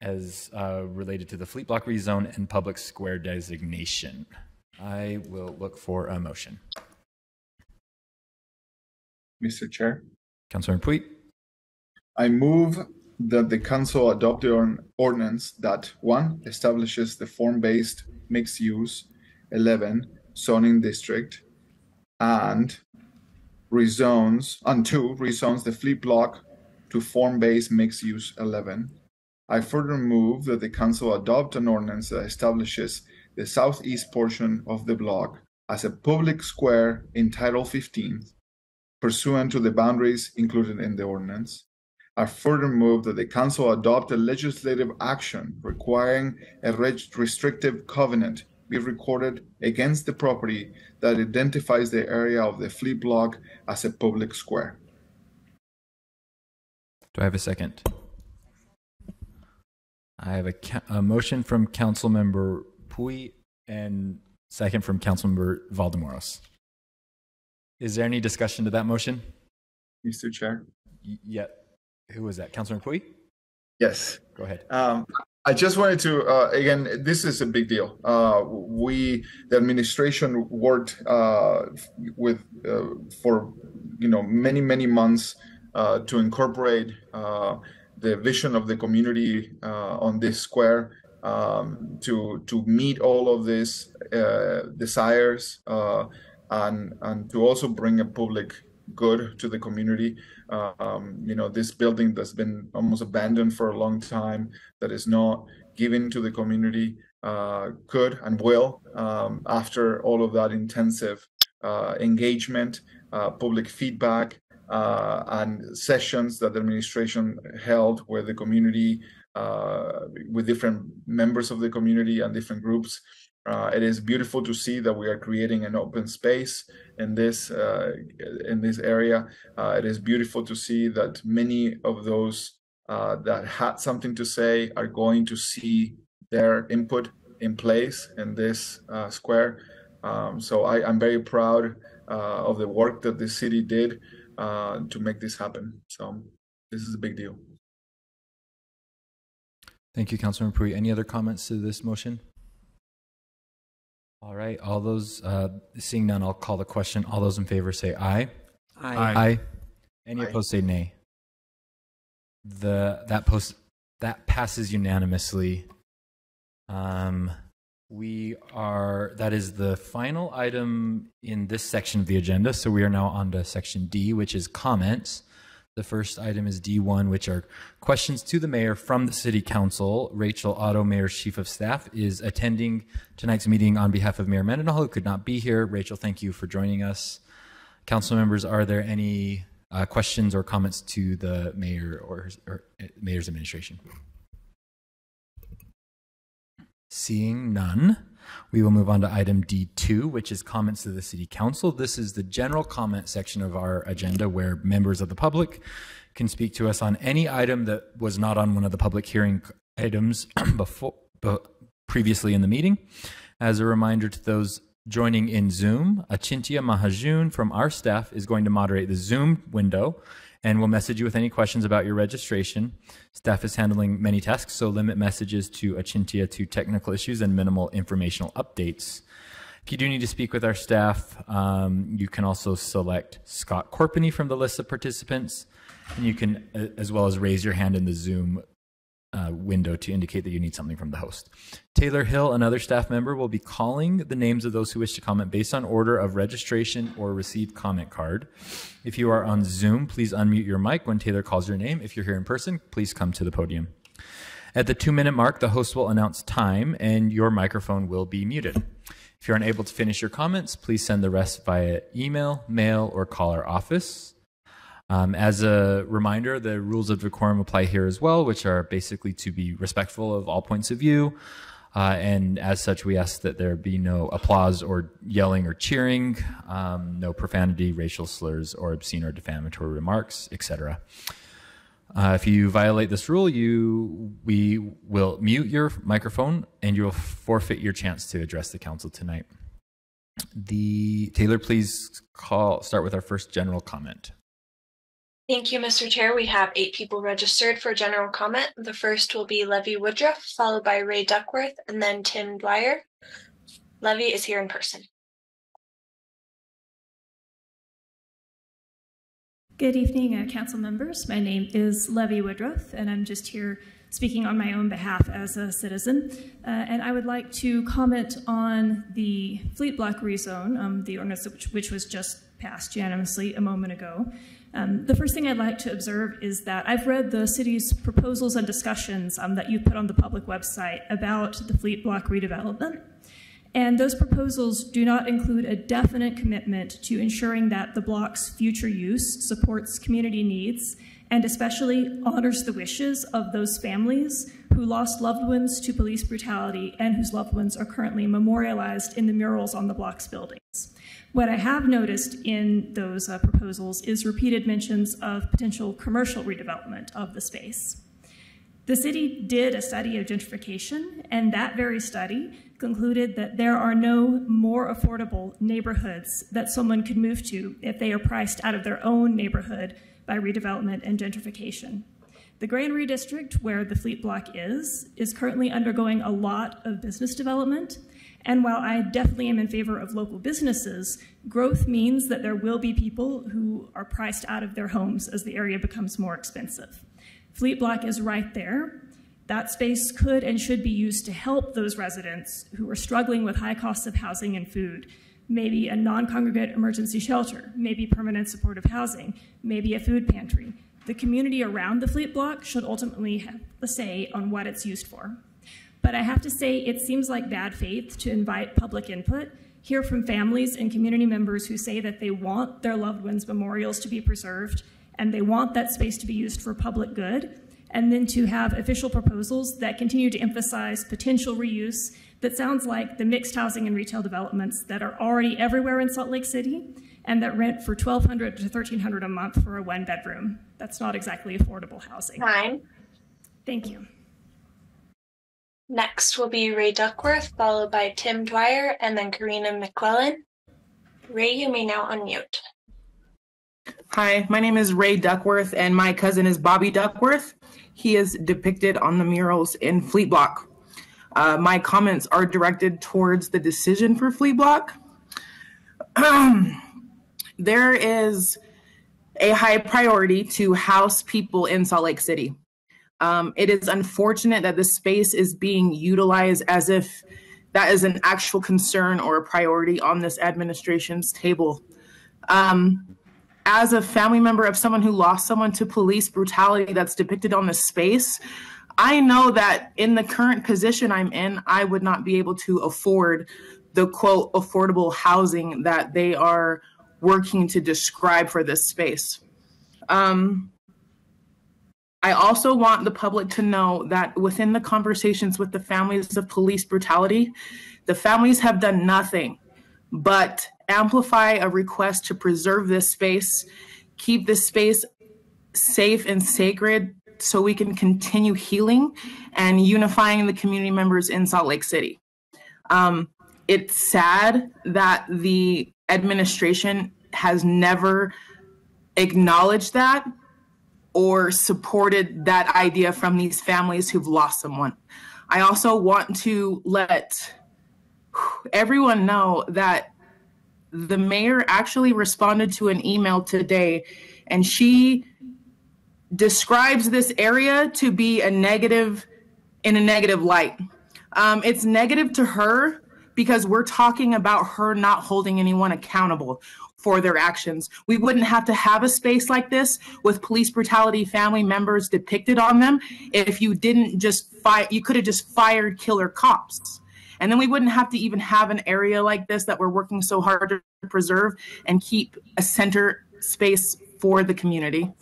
as uh, related to the fleet block rezone and public square designation. I will look for a motion. Mr. Chair. Councilor Puy. I move that the council adopt an ordinance that one establishes the form-based mixed-use 11 zoning district and rezones and two rezones the fleet block to form-based mixed-use 11. I further move that the council adopt an ordinance that establishes the southeast portion of the block as a public square in Title 15 pursuant to the boundaries included in the ordinance. I further move that the council adopt a legislative action requiring a restrictive covenant be recorded against the property that identifies the area of the fleet block as a public square. Do I have a second? I have a, a motion from Councilmember Puy and second from Councilmember Valdemoros. Is there any discussion to that motion? Mr. Chair? Y- yeah. Who was that? Councilor Puy? Yes. Go ahead. Um, I just wanted to, uh, again, this is a big deal. Uh, we, the administration worked uh, with, uh, for, you know, many, many months uh, to incorporate uh, the vision of the community on this square um, to, to meet all of these desires and, and to also bring a public good to the community. Um, you know, this building that's been almost abandoned for a long time, that is not given to the community, uh, could and will um, after all of that intensive uh, engagement, uh, public feedback, uh, and sessions that the administration held where the community, uh, with different members of the community and different groups, uh, it is beautiful to see that we are creating an open space in this uh, in this area. Uh, it is beautiful to see that many of those uh, that had something to say are going to see their input in place in this uh, square. Um, so I, am very proud uh, of the work that the city did to make this happen. So this is a big deal. Thank you, Councilor Puy. Any other comments to this motion? All right, all those, uh, seeing none, I'll call the question. All those in favor say aye. Aye. Aye. Any Aye. opposed say nay. The, that post, that passes unanimously. Um, we are, that is the final item in this section of the agenda. So we are now on to section D, which is comments. The first item is D1, which are questions to the mayor from the city council. Rachel Otto, mayor's chief of staff, is attending tonight's meeting on behalf of Mayor Mendenhall, who could not be here. Rachel, thank you for joining us. Council members, are there any uh, questions or comments to the mayor or, or uh, mayor's administration? Seeing none, we will move on to item D2, which is comments to the City Council. This is the general comment section of our agenda where members of the public can speak to us on any item that was not on one of the public hearing items <clears throat> before, previously in the meeting. As a reminder to those joining in Zoom, Achintia Mahajun from our staff is going to moderate the Zoom window and we'll message you with any questions about your registration. Staff is handling many tasks, so limit messages to Achintia to technical issues and minimal informational updates. If you do need to speak with our staff, um, you can also select Scott Corpany from the list of participants, and you can, uh, as well as raise your hand in the Zoom uh, window to indicate that you need something from the host. Taylor Hill, another staff member, will be calling the names of those who wish to comment based on order of registration or received comment card. If you are on Zoom, please unmute your mic when Taylor calls your name. If you're here in person, please come to the podium. At the two minute mark, the host will announce time and your microphone will be muted. If you're unable to finish your comments, please send the rest via email, mail, or call our office. Um, as a reminder, the rules of decorum apply here as well, which are basically to be respectful of all points of view. Uh, and as such, we ask that there be no applause or yelling or cheering, um, no profanity, racial slurs, or obscene or defamatory remarks, etc. Uh, if you violate this rule, you we will mute your microphone and you will forfeit your chance to address the council tonight. The Taylor, please call. Start with our first general comment. Thank you, Mr. Chair. We have eight people registered for general comment. The first will be Levy Woodruff, followed by Ray Duckworth, and then Tim Dwyer. Levy is here in person. Good evening, uh, council members. My name is Levy Woodruff, and I'm just here speaking on my own behalf as a citizen. Uh, and I would like to comment on the Fleet Block rezone, um, the ordinance which, which, was just passed unanimously a moment ago. Um, the first thing I'd like to observe is that I've read the city's proposals and discussions um, that you put on the public website about the Fleet Block redevelopment. And those proposals do not include a definite commitment to ensuring that the block's future use supports community needs and especially honors the wishes of those families who lost loved ones to police brutality and whose loved ones are currently memorialized in the murals on the block's buildings. What I have noticed in those uh, proposals is repeated mentions of potential commercial redevelopment of the space. The city did a study of gentrification, and that very study concluded that there are no more affordable neighborhoods that someone could move to if they are priced out of their own neighborhood by redevelopment and gentrification. The Granary District, where the Fleet Block is, is currently undergoing a lot of business development. And while I definitely am in favor of local businesses, growth means that there will be people who are priced out of their homes as the area becomes more expensive. Fleet Block is right there, that space could and should be used to help those residents who are struggling with high costs of housing and food. Maybe a non-congregate emergency shelter, maybe permanent supportive housing, maybe a food pantry. The community around the fleet block should ultimately have a say on what it's used for. But I have to say, it seems like bad faith to invite public input, hear from families and community members who say that they want their loved ones' memorials to be preserved and they want that space to be used for public good, and then to have official proposals that continue to emphasize potential reuse that sounds like the mixed housing and retail developments that are already everywhere in Salt Lake City and that rent for 1200 to 1300 a month for a one bedroom. That's not exactly affordable housing. Nine. Thank you. Next will be Ray Duckworth, followed by Tim Dwyer, and then Karina McClellan. Ray, you may now unmute. Hi, my name is Ray Duckworth, and my cousin is Bobby Duckworth. He is depicted on the murals in Fleet Block. Uh, my comments are directed towards the decision for Fleet Block. there is a high priority to house people in Salt Lake City. Um, it is unfortunate that the space is being utilized as if that is an actual concern or a priority on this administration's table. Um, as a family member of someone who lost someone to police brutality that's depicted on the space, I know that in the current position I'm in, I would not be able to afford the quote affordable housing that they are working to describe for this space. Um, I also want the public to know that within the conversations with the families of police brutality, the families have done nothing but amplify a request to preserve this space, keep this space safe and sacred so we can continue healing and unifying the community members in Salt Lake City. Um, it's sad that the administration has never acknowledged that or supported that idea from these families who've lost someone. I also want to let everyone know that the mayor actually responded to an email today and she describes this area to be a negative in a negative light. Um, it's negative to her because we're talking about her not holding anyone accountable for their actions. We wouldn't have to have a space like this with police brutality family members depicted on them if you didn't just fire, you could have just fired killer cops. And then we wouldn't have to even have an area like this that we're working so hard to preserve and keep a center space for the community.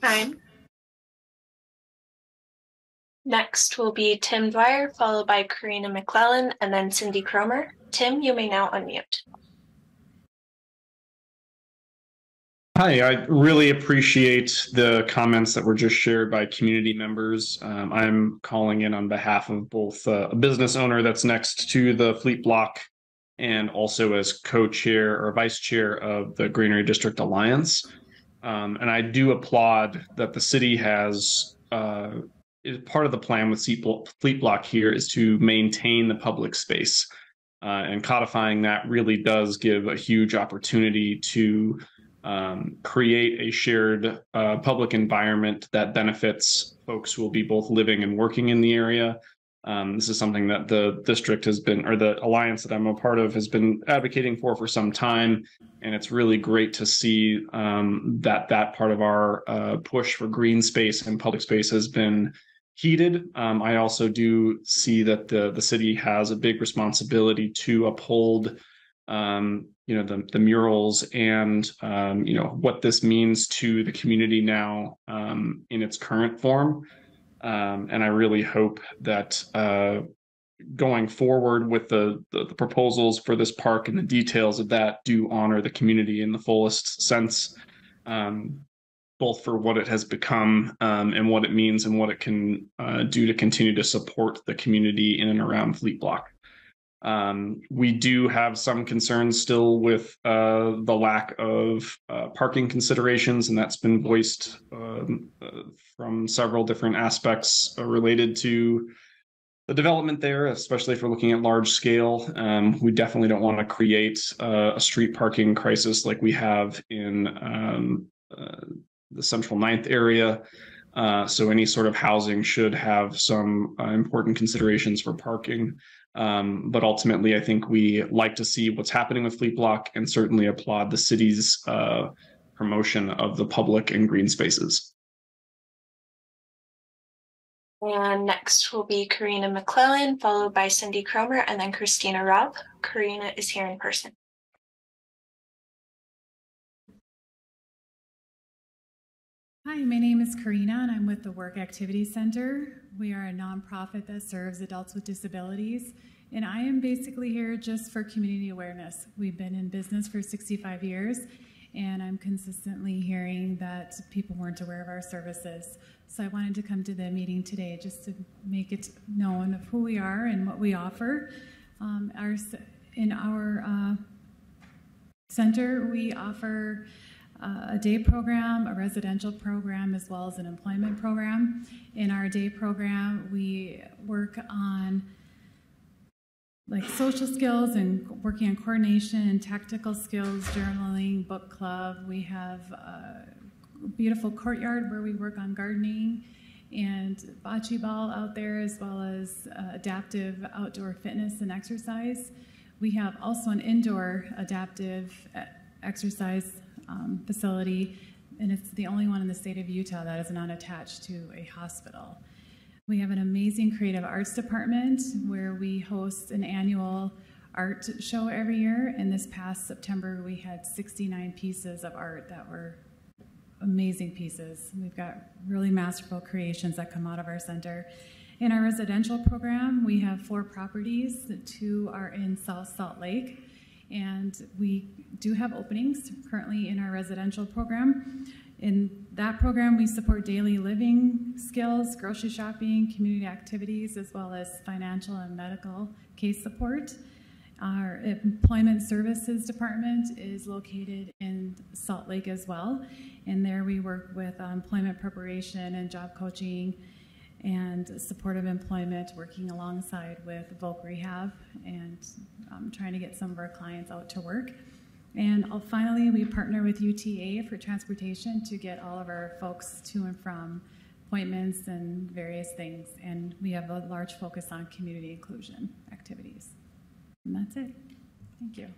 Fine. Next will be Tim Dwyer, followed by Karina McClellan, and then Cindy Cromer. Tim, you may now unmute. Hi, I really appreciate the comments that were just shared by community members. Um, I'm calling in on behalf of both uh, a business owner that's next to the Fleet Block and also as co-chair or vice chair of the Granary District Alliance. Um, and I do applaud that the city has uh, part of the plan with Fleet Block here is to maintain the public space. Uh, and codifying that really does give a huge opportunity to um, create a shared uh, public environment that benefits folks who will be both living and working in the area. Um, this is something that the district has been, or the alliance that I'm a part of, has been advocating for for some time, and it's really great to see um, that that part of our uh, push for green space and public space has been heeded. Um, I also do see that the the city has a big responsibility to uphold um, you know the, the murals and um, you know what this means to the community now um, in its current form um, and i really hope that uh, going forward with the, the, the proposals for this park and the details of that do honor the community in the fullest sense um, both for what it has become um, and what it means and what it can uh, do to continue to support the community in and around fleet block um, we do have some concerns still with uh, the lack of uh, parking considerations, and that's been voiced um, uh, from several different aspects uh, related to the development there, especially if we're looking at large scale. Um, we definitely don't want to create uh, a street parking crisis like we have in um, uh, the central ninth area. so any sort of housing should have some important considerations for parking. Um, but ultimately, I think we like to see what's happening with Fleet Block and certainly applaud the city's uh, promotion of the public and green spaces. And next will be Karina McClellan, followed by Cindy Cromer, and then Christina Robb. Karina is here in person. Hi, my name is Karina, and I'm with the Work Activity Center. We are a nonprofit that serves adults with disabilities, and I am basically here just for community awareness. We've been in business for 65 years, and I'm consistently hearing that people weren't aware of our services. So I wanted to come to the meeting today just to make it known of who we are and what we offer. Um, our, in our uh, center, we offer uh, a day program, a residential program, as well as an employment program. In our day program, we work on like social skills and working on coordination and tactical skills, journaling, book club. We have a beautiful courtyard where we work on gardening and bocce ball out there, as well as uh, adaptive outdoor fitness and exercise. We have also an indoor adaptive exercise um, facility, and it's the only one in the state of Utah that is not attached to a hospital. We have an amazing creative arts department where we host an annual art show every year. And this past September, we had 69 pieces of art that were amazing pieces. We've got really masterful creations that come out of our center. In our residential program, we have four properties. Two are in South Salt Lake, and we do have openings currently in our residential program. In that program, we support daily living skills, grocery shopping, community activities, as well as financial and medical case support. Our Employment Services Department is located in Salt Lake as well, and there we work with uh, employment preparation and job coaching and supportive employment, working alongside with Voc Rehab and um, trying to get some of our clients out to work. And finally, we partner with UTA for transportation to get all of our folks to and from appointments and various things. And we have a large focus on community inclusion activities. And that's it. Thank you.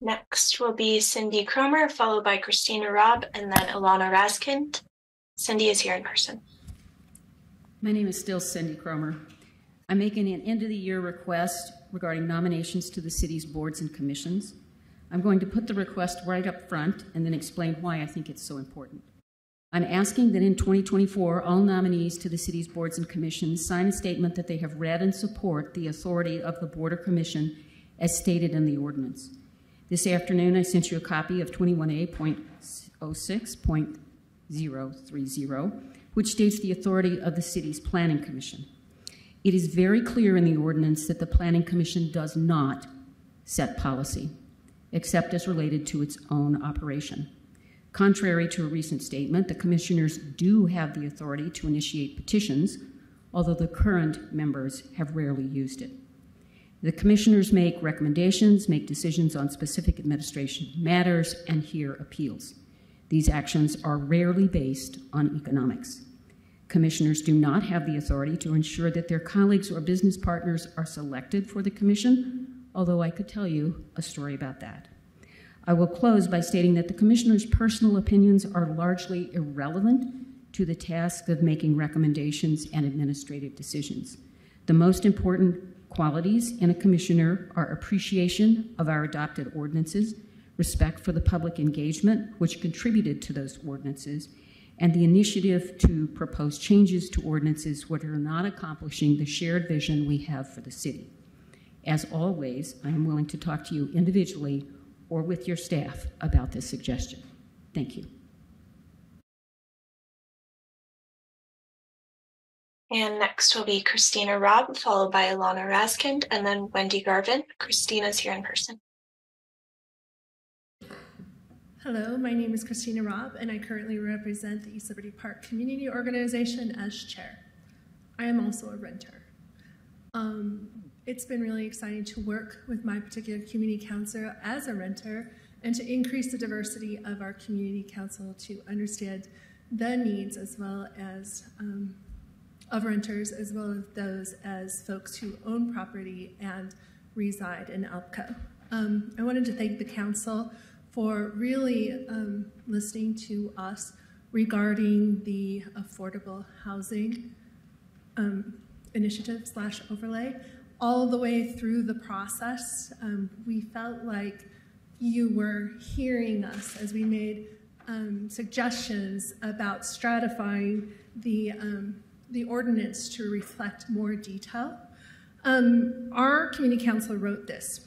Next will be Cindy Cromer, followed by Christina Robb, and then Ilana Raskind. Cindy is here in person. My name is still Cindy Cromer. I'm making an end of the year request regarding nominations to the city's boards and commissions. I'm going to put the request right up front and then explain why I think it's so important. I'm asking that in 2024, all nominees to the city's boards and commissions sign a statement that they have read and support the authority of the board or commission as stated in the ordinance. This afternoon, I sent you a copy of 21A.06.030, which states the authority of the city's planning commission. It is very clear in the ordinance that the planning commission does not set policy except as related to its own operation. Contrary to a recent statement, the commissioners do have the authority to initiate petitions, although the current members have rarely used it. The commissioners make recommendations, make decisions on specific administration matters, and hear appeals. These actions are rarely based on economics. Commissioners do not have the authority to ensure that their colleagues or business partners are selected for the commission, although I could tell you a story about that. I will close by stating that the commissioners' personal opinions are largely irrelevant to the task of making recommendations and administrative decisions. The most important qualities in a commissioner are appreciation of our adopted ordinances, respect for the public engagement which contributed to those ordinances, and the initiative to propose changes to ordinances which are not accomplishing the shared vision we have for the city. As always, I am willing to talk to you individually or with your staff about this suggestion. Thank you. And next will be Christina Robb, followed by Ilana Raskind, and then Wendy Garvin. Christina's here in person. Hello, my name is Christina Robb, and I currently represent the East Liberty Park Community Organization as chair. I am also a renter. Um, it's been really exciting to work with my particular community council as a renter and to increase the diversity of our community council to understand the needs as well as um, of renters as well as those as folks who own property and reside in ELPCO. Um, I wanted to thank the council for really um, listening to us regarding the affordable housing um, initiative slash overlay. All the way through the process, um, we felt like you were hearing us as we made um, suggestions about stratifying the, um, the ordinance to reflect more detail. Um, our community council wrote this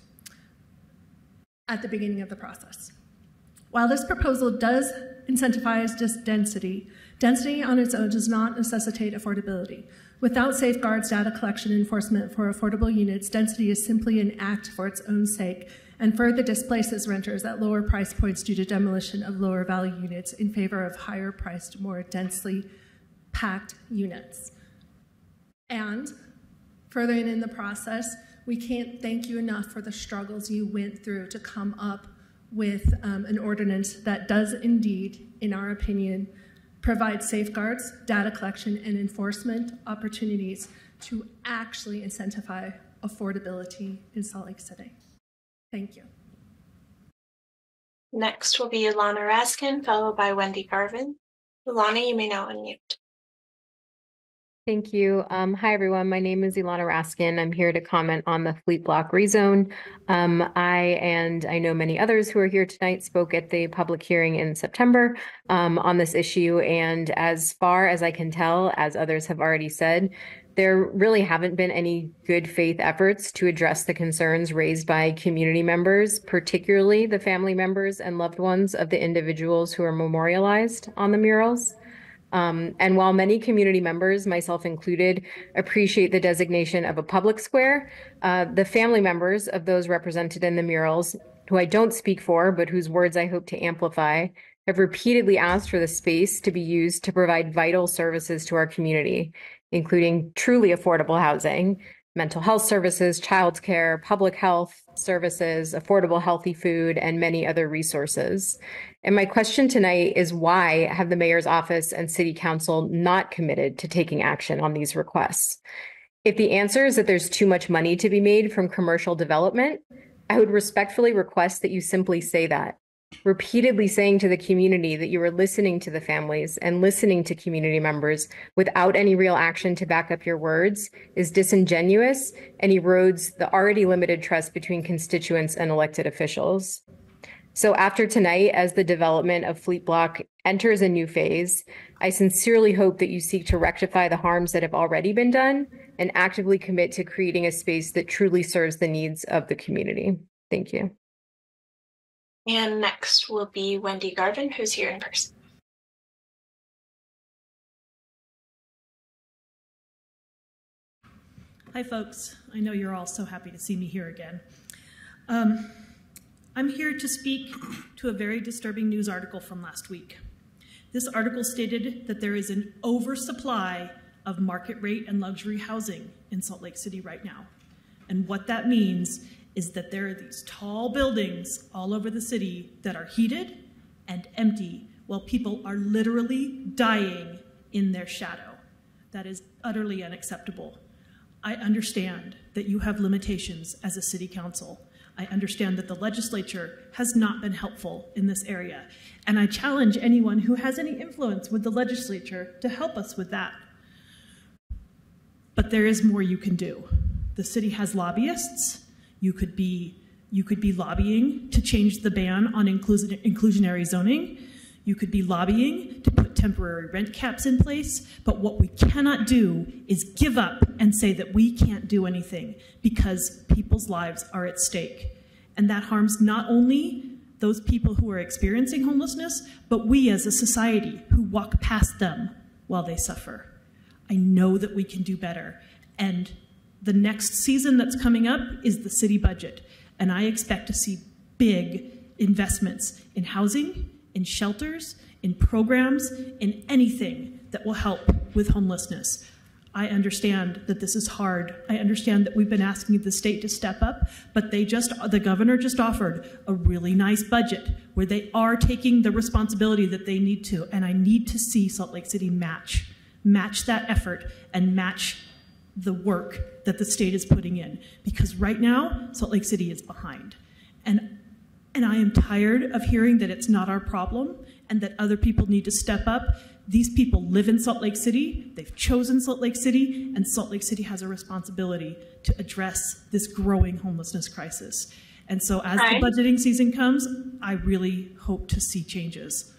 at the beginning of the process. While this proposal does incentivize just density, density on its own does not necessitate affordability. Without safeguards, data collection, enforcement for affordable units, density is simply an act for its own sake and further displaces renters at lower price points due to demolition of lower value units in favor of higher priced, more densely packed units. And further in the process, we can't thank you enough for the struggles you went through to come up with um, an ordinance that does indeed, in our opinion, provide safeguards, data collection, and enforcement opportunities to actually incentivize affordability in Salt Lake City. Thank you. Next will be Ilana Raskin, followed by Wendy Garvin. Ilana, you may now unmute. Thank you. Um, hi, everyone. My name is Ilana Raskin. I'm here to comment on the Fleet Block rezone. Um, I and I know many others who are here tonight spoke at the public hearing in September um, on this issue. And as far as I can tell, as others have already said, there really haven't been any good faith efforts to address the concerns raised by community members, particularly the family members and loved ones of the individuals who are memorialized on the murals. Um, and while many community members, myself included, appreciate the designation of a public square, uh, the family members of those represented in the murals, who I don't speak for, but whose words I hope to amplify, have repeatedly asked for the space to be used to provide vital services to our community, including truly affordable housing, mental health services, childcare, public health services, affordable healthy food, and many other resources. And my question tonight is why have the mayor's office and city council not committed to taking action on these requests? If the answer is that there's too much money to be made from commercial development, I would respectfully request that you simply say that repeatedly saying to the community that you are listening to the families and listening to community members without any real action to back up your words is disingenuous and erodes the already limited trust between constituents and elected officials. So after tonight, as the development of Fleet Block enters a new phase, I sincerely hope that you seek to rectify the harms that have already been done and actively commit to creating a space that truly serves the needs of the community. Thank you. And next will be Wendy Garvin, who's here in person. Hi, folks. I know you're all so happy to see me here again. Um, I'm here to speak to a very disturbing news article from last week. This article stated that there is an oversupply of market rate and luxury housing in Salt Lake City right now. And what that means is that there are these tall buildings all over the city that are heated and empty while people are literally dying in their shadow. That is utterly unacceptable. I understand that you have limitations as a city council. I understand that the legislature has not been helpful in this area. And I challenge anyone who has any influence with the legislature to help us with that. But there is more you can do. The city has lobbyists. You could be you could be lobbying to change the ban on inclusion, inclusionary zoning. You could be lobbying to put temporary rent caps in place. But what we cannot do is give up and say that we can't do anything because people's lives are at stake. And that harms not only those people who are experiencing homelessness, but we as a society who walk past them while they suffer. I know that we can do better. And the next season that's coming up is the city budget. And I expect to see big investments in housing, in shelters, in programs, in anything that will help with homelessness. I understand that this is hard. I understand that we've been asking the state to step up, but they just, the governor just offered a really nice budget where they are taking the responsibility that they need to. And I need to see Salt Lake City match, match that effort and match the work that the state is putting in. Because right now, Salt Lake City is behind. And, and I am tired of hearing that it's not our problem and that other people need to step up. These people live in Salt Lake City, they've chosen Salt Lake City, and Salt Lake City has a responsibility to address this growing homelessness crisis. And so as Right. the budgeting season comes, I really hope to see changes.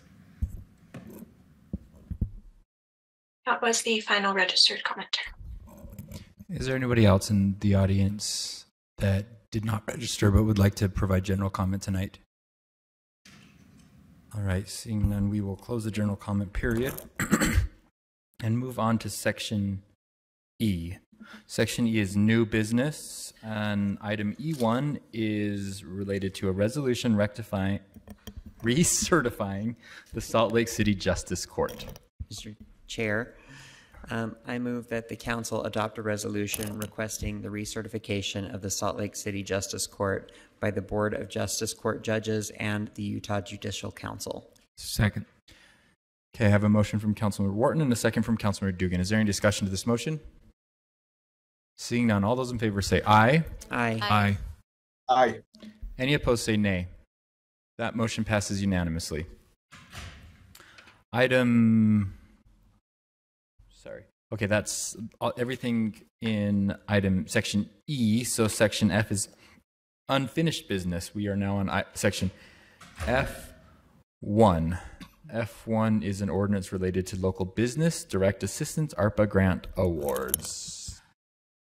That was the final registered commenter. Is there anybody else in the audience that did not register but would like to provide general comment tonight? All right, seeing none, we will close the general comment period <clears throat> and move on to section E. Section E is new business, and item E1 is related to a resolution rectifying, recertifying the Salt Lake City Justice Court. Mr. Chair, um, I move that the council adopt a resolution requesting the recertification of the Salt Lake City Justice Court by the Board of Justice Court judges and the Utah Judicial Council. Second. Okay, I have a motion from Councilmember Wharton and a second from Councilmember Dugan. Is there any discussion to this motion? Seeing none, all those in favor say aye. Aye. Aye. Aye. Any opposed say nay. That motion passes unanimously. Item. Okay, that's everything in item section E. So section F is unfinished business. We are now on I, section F1. F1 is an ordinance related to local business direct assistance ARPA grant awards.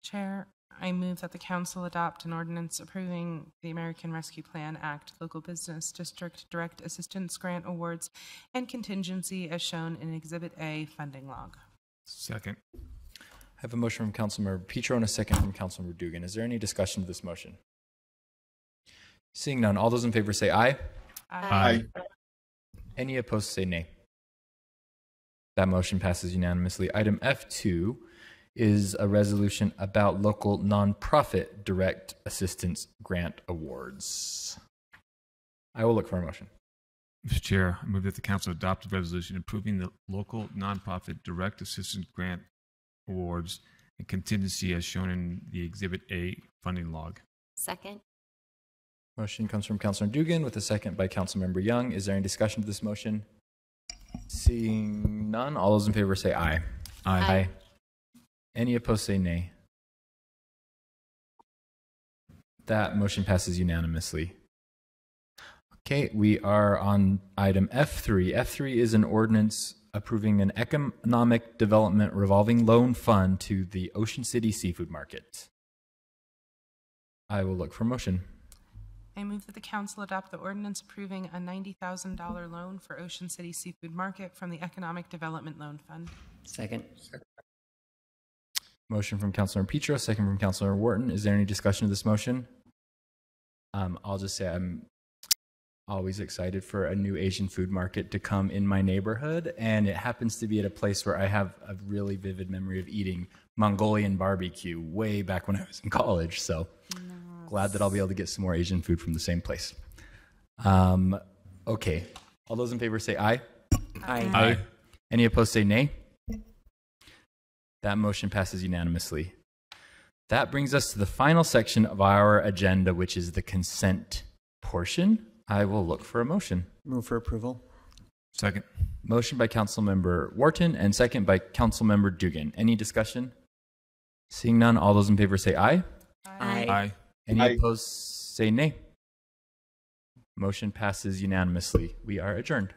Chair, I move that the council adopt an ordinance approving the American Rescue Plan Act Local Business District Direct Assistance Grant Awards and contingency as shown in Exhibit A funding log. Second. I have a motion from Councilmember Petro and a second from Councilmember Dugan. Is there any discussion to this motion? Seeing none, all those in favor say aye. Aye. Any opposed say nay. That motion passes unanimously. Item F2 is a resolution about local nonprofit direct assistance grant awards. I will look for a motion. Mr. Chair, I move that the council adopt a resolution approving the local nonprofit direct assistance grant awards and contingency as shown in the Exhibit A funding log. Second. Motion comes from Councilor Dugan with a second by Councilmember Young. Is there any discussion to this motion? Seeing none, all those in favor say aye. Aye. Any opposed say nay. That motion passes unanimously. Okay, we are on item F3. F3 is an ordinance approving an economic development revolving loan fund to the Ocean City Seafood Market. I will look for motion. I move that the council adopt the ordinance approving a $90,000 loan for Ocean City Seafood Market from the Economic Development Loan Fund. Second. Motion from Councilor Petro, second from Councilor Wharton. Is there any discussion of this motion? Um, I'll just say I'm always excited for a new Asian food market to come in my neighborhood. And it happens to be at a place where I have a really vivid memory of eating Mongolian barbecue way back when I was in college. So glad that I'll be able to get some more Asian food from the same place. Um, okay. All those in favor say aye. Aye. Aye. Any opposed say nay. That motion passes unanimously. That brings us to the final section of our agenda, which is the consent portion. I will look for a motion. Move for approval. Second. Motion by Councilmember Wharton and second by Councilmember Dugan. Any discussion? Seeing none, all those in favor say aye. Aye. Aye. Any Aye. opposed say nay. Motion passes unanimously. We are adjourned.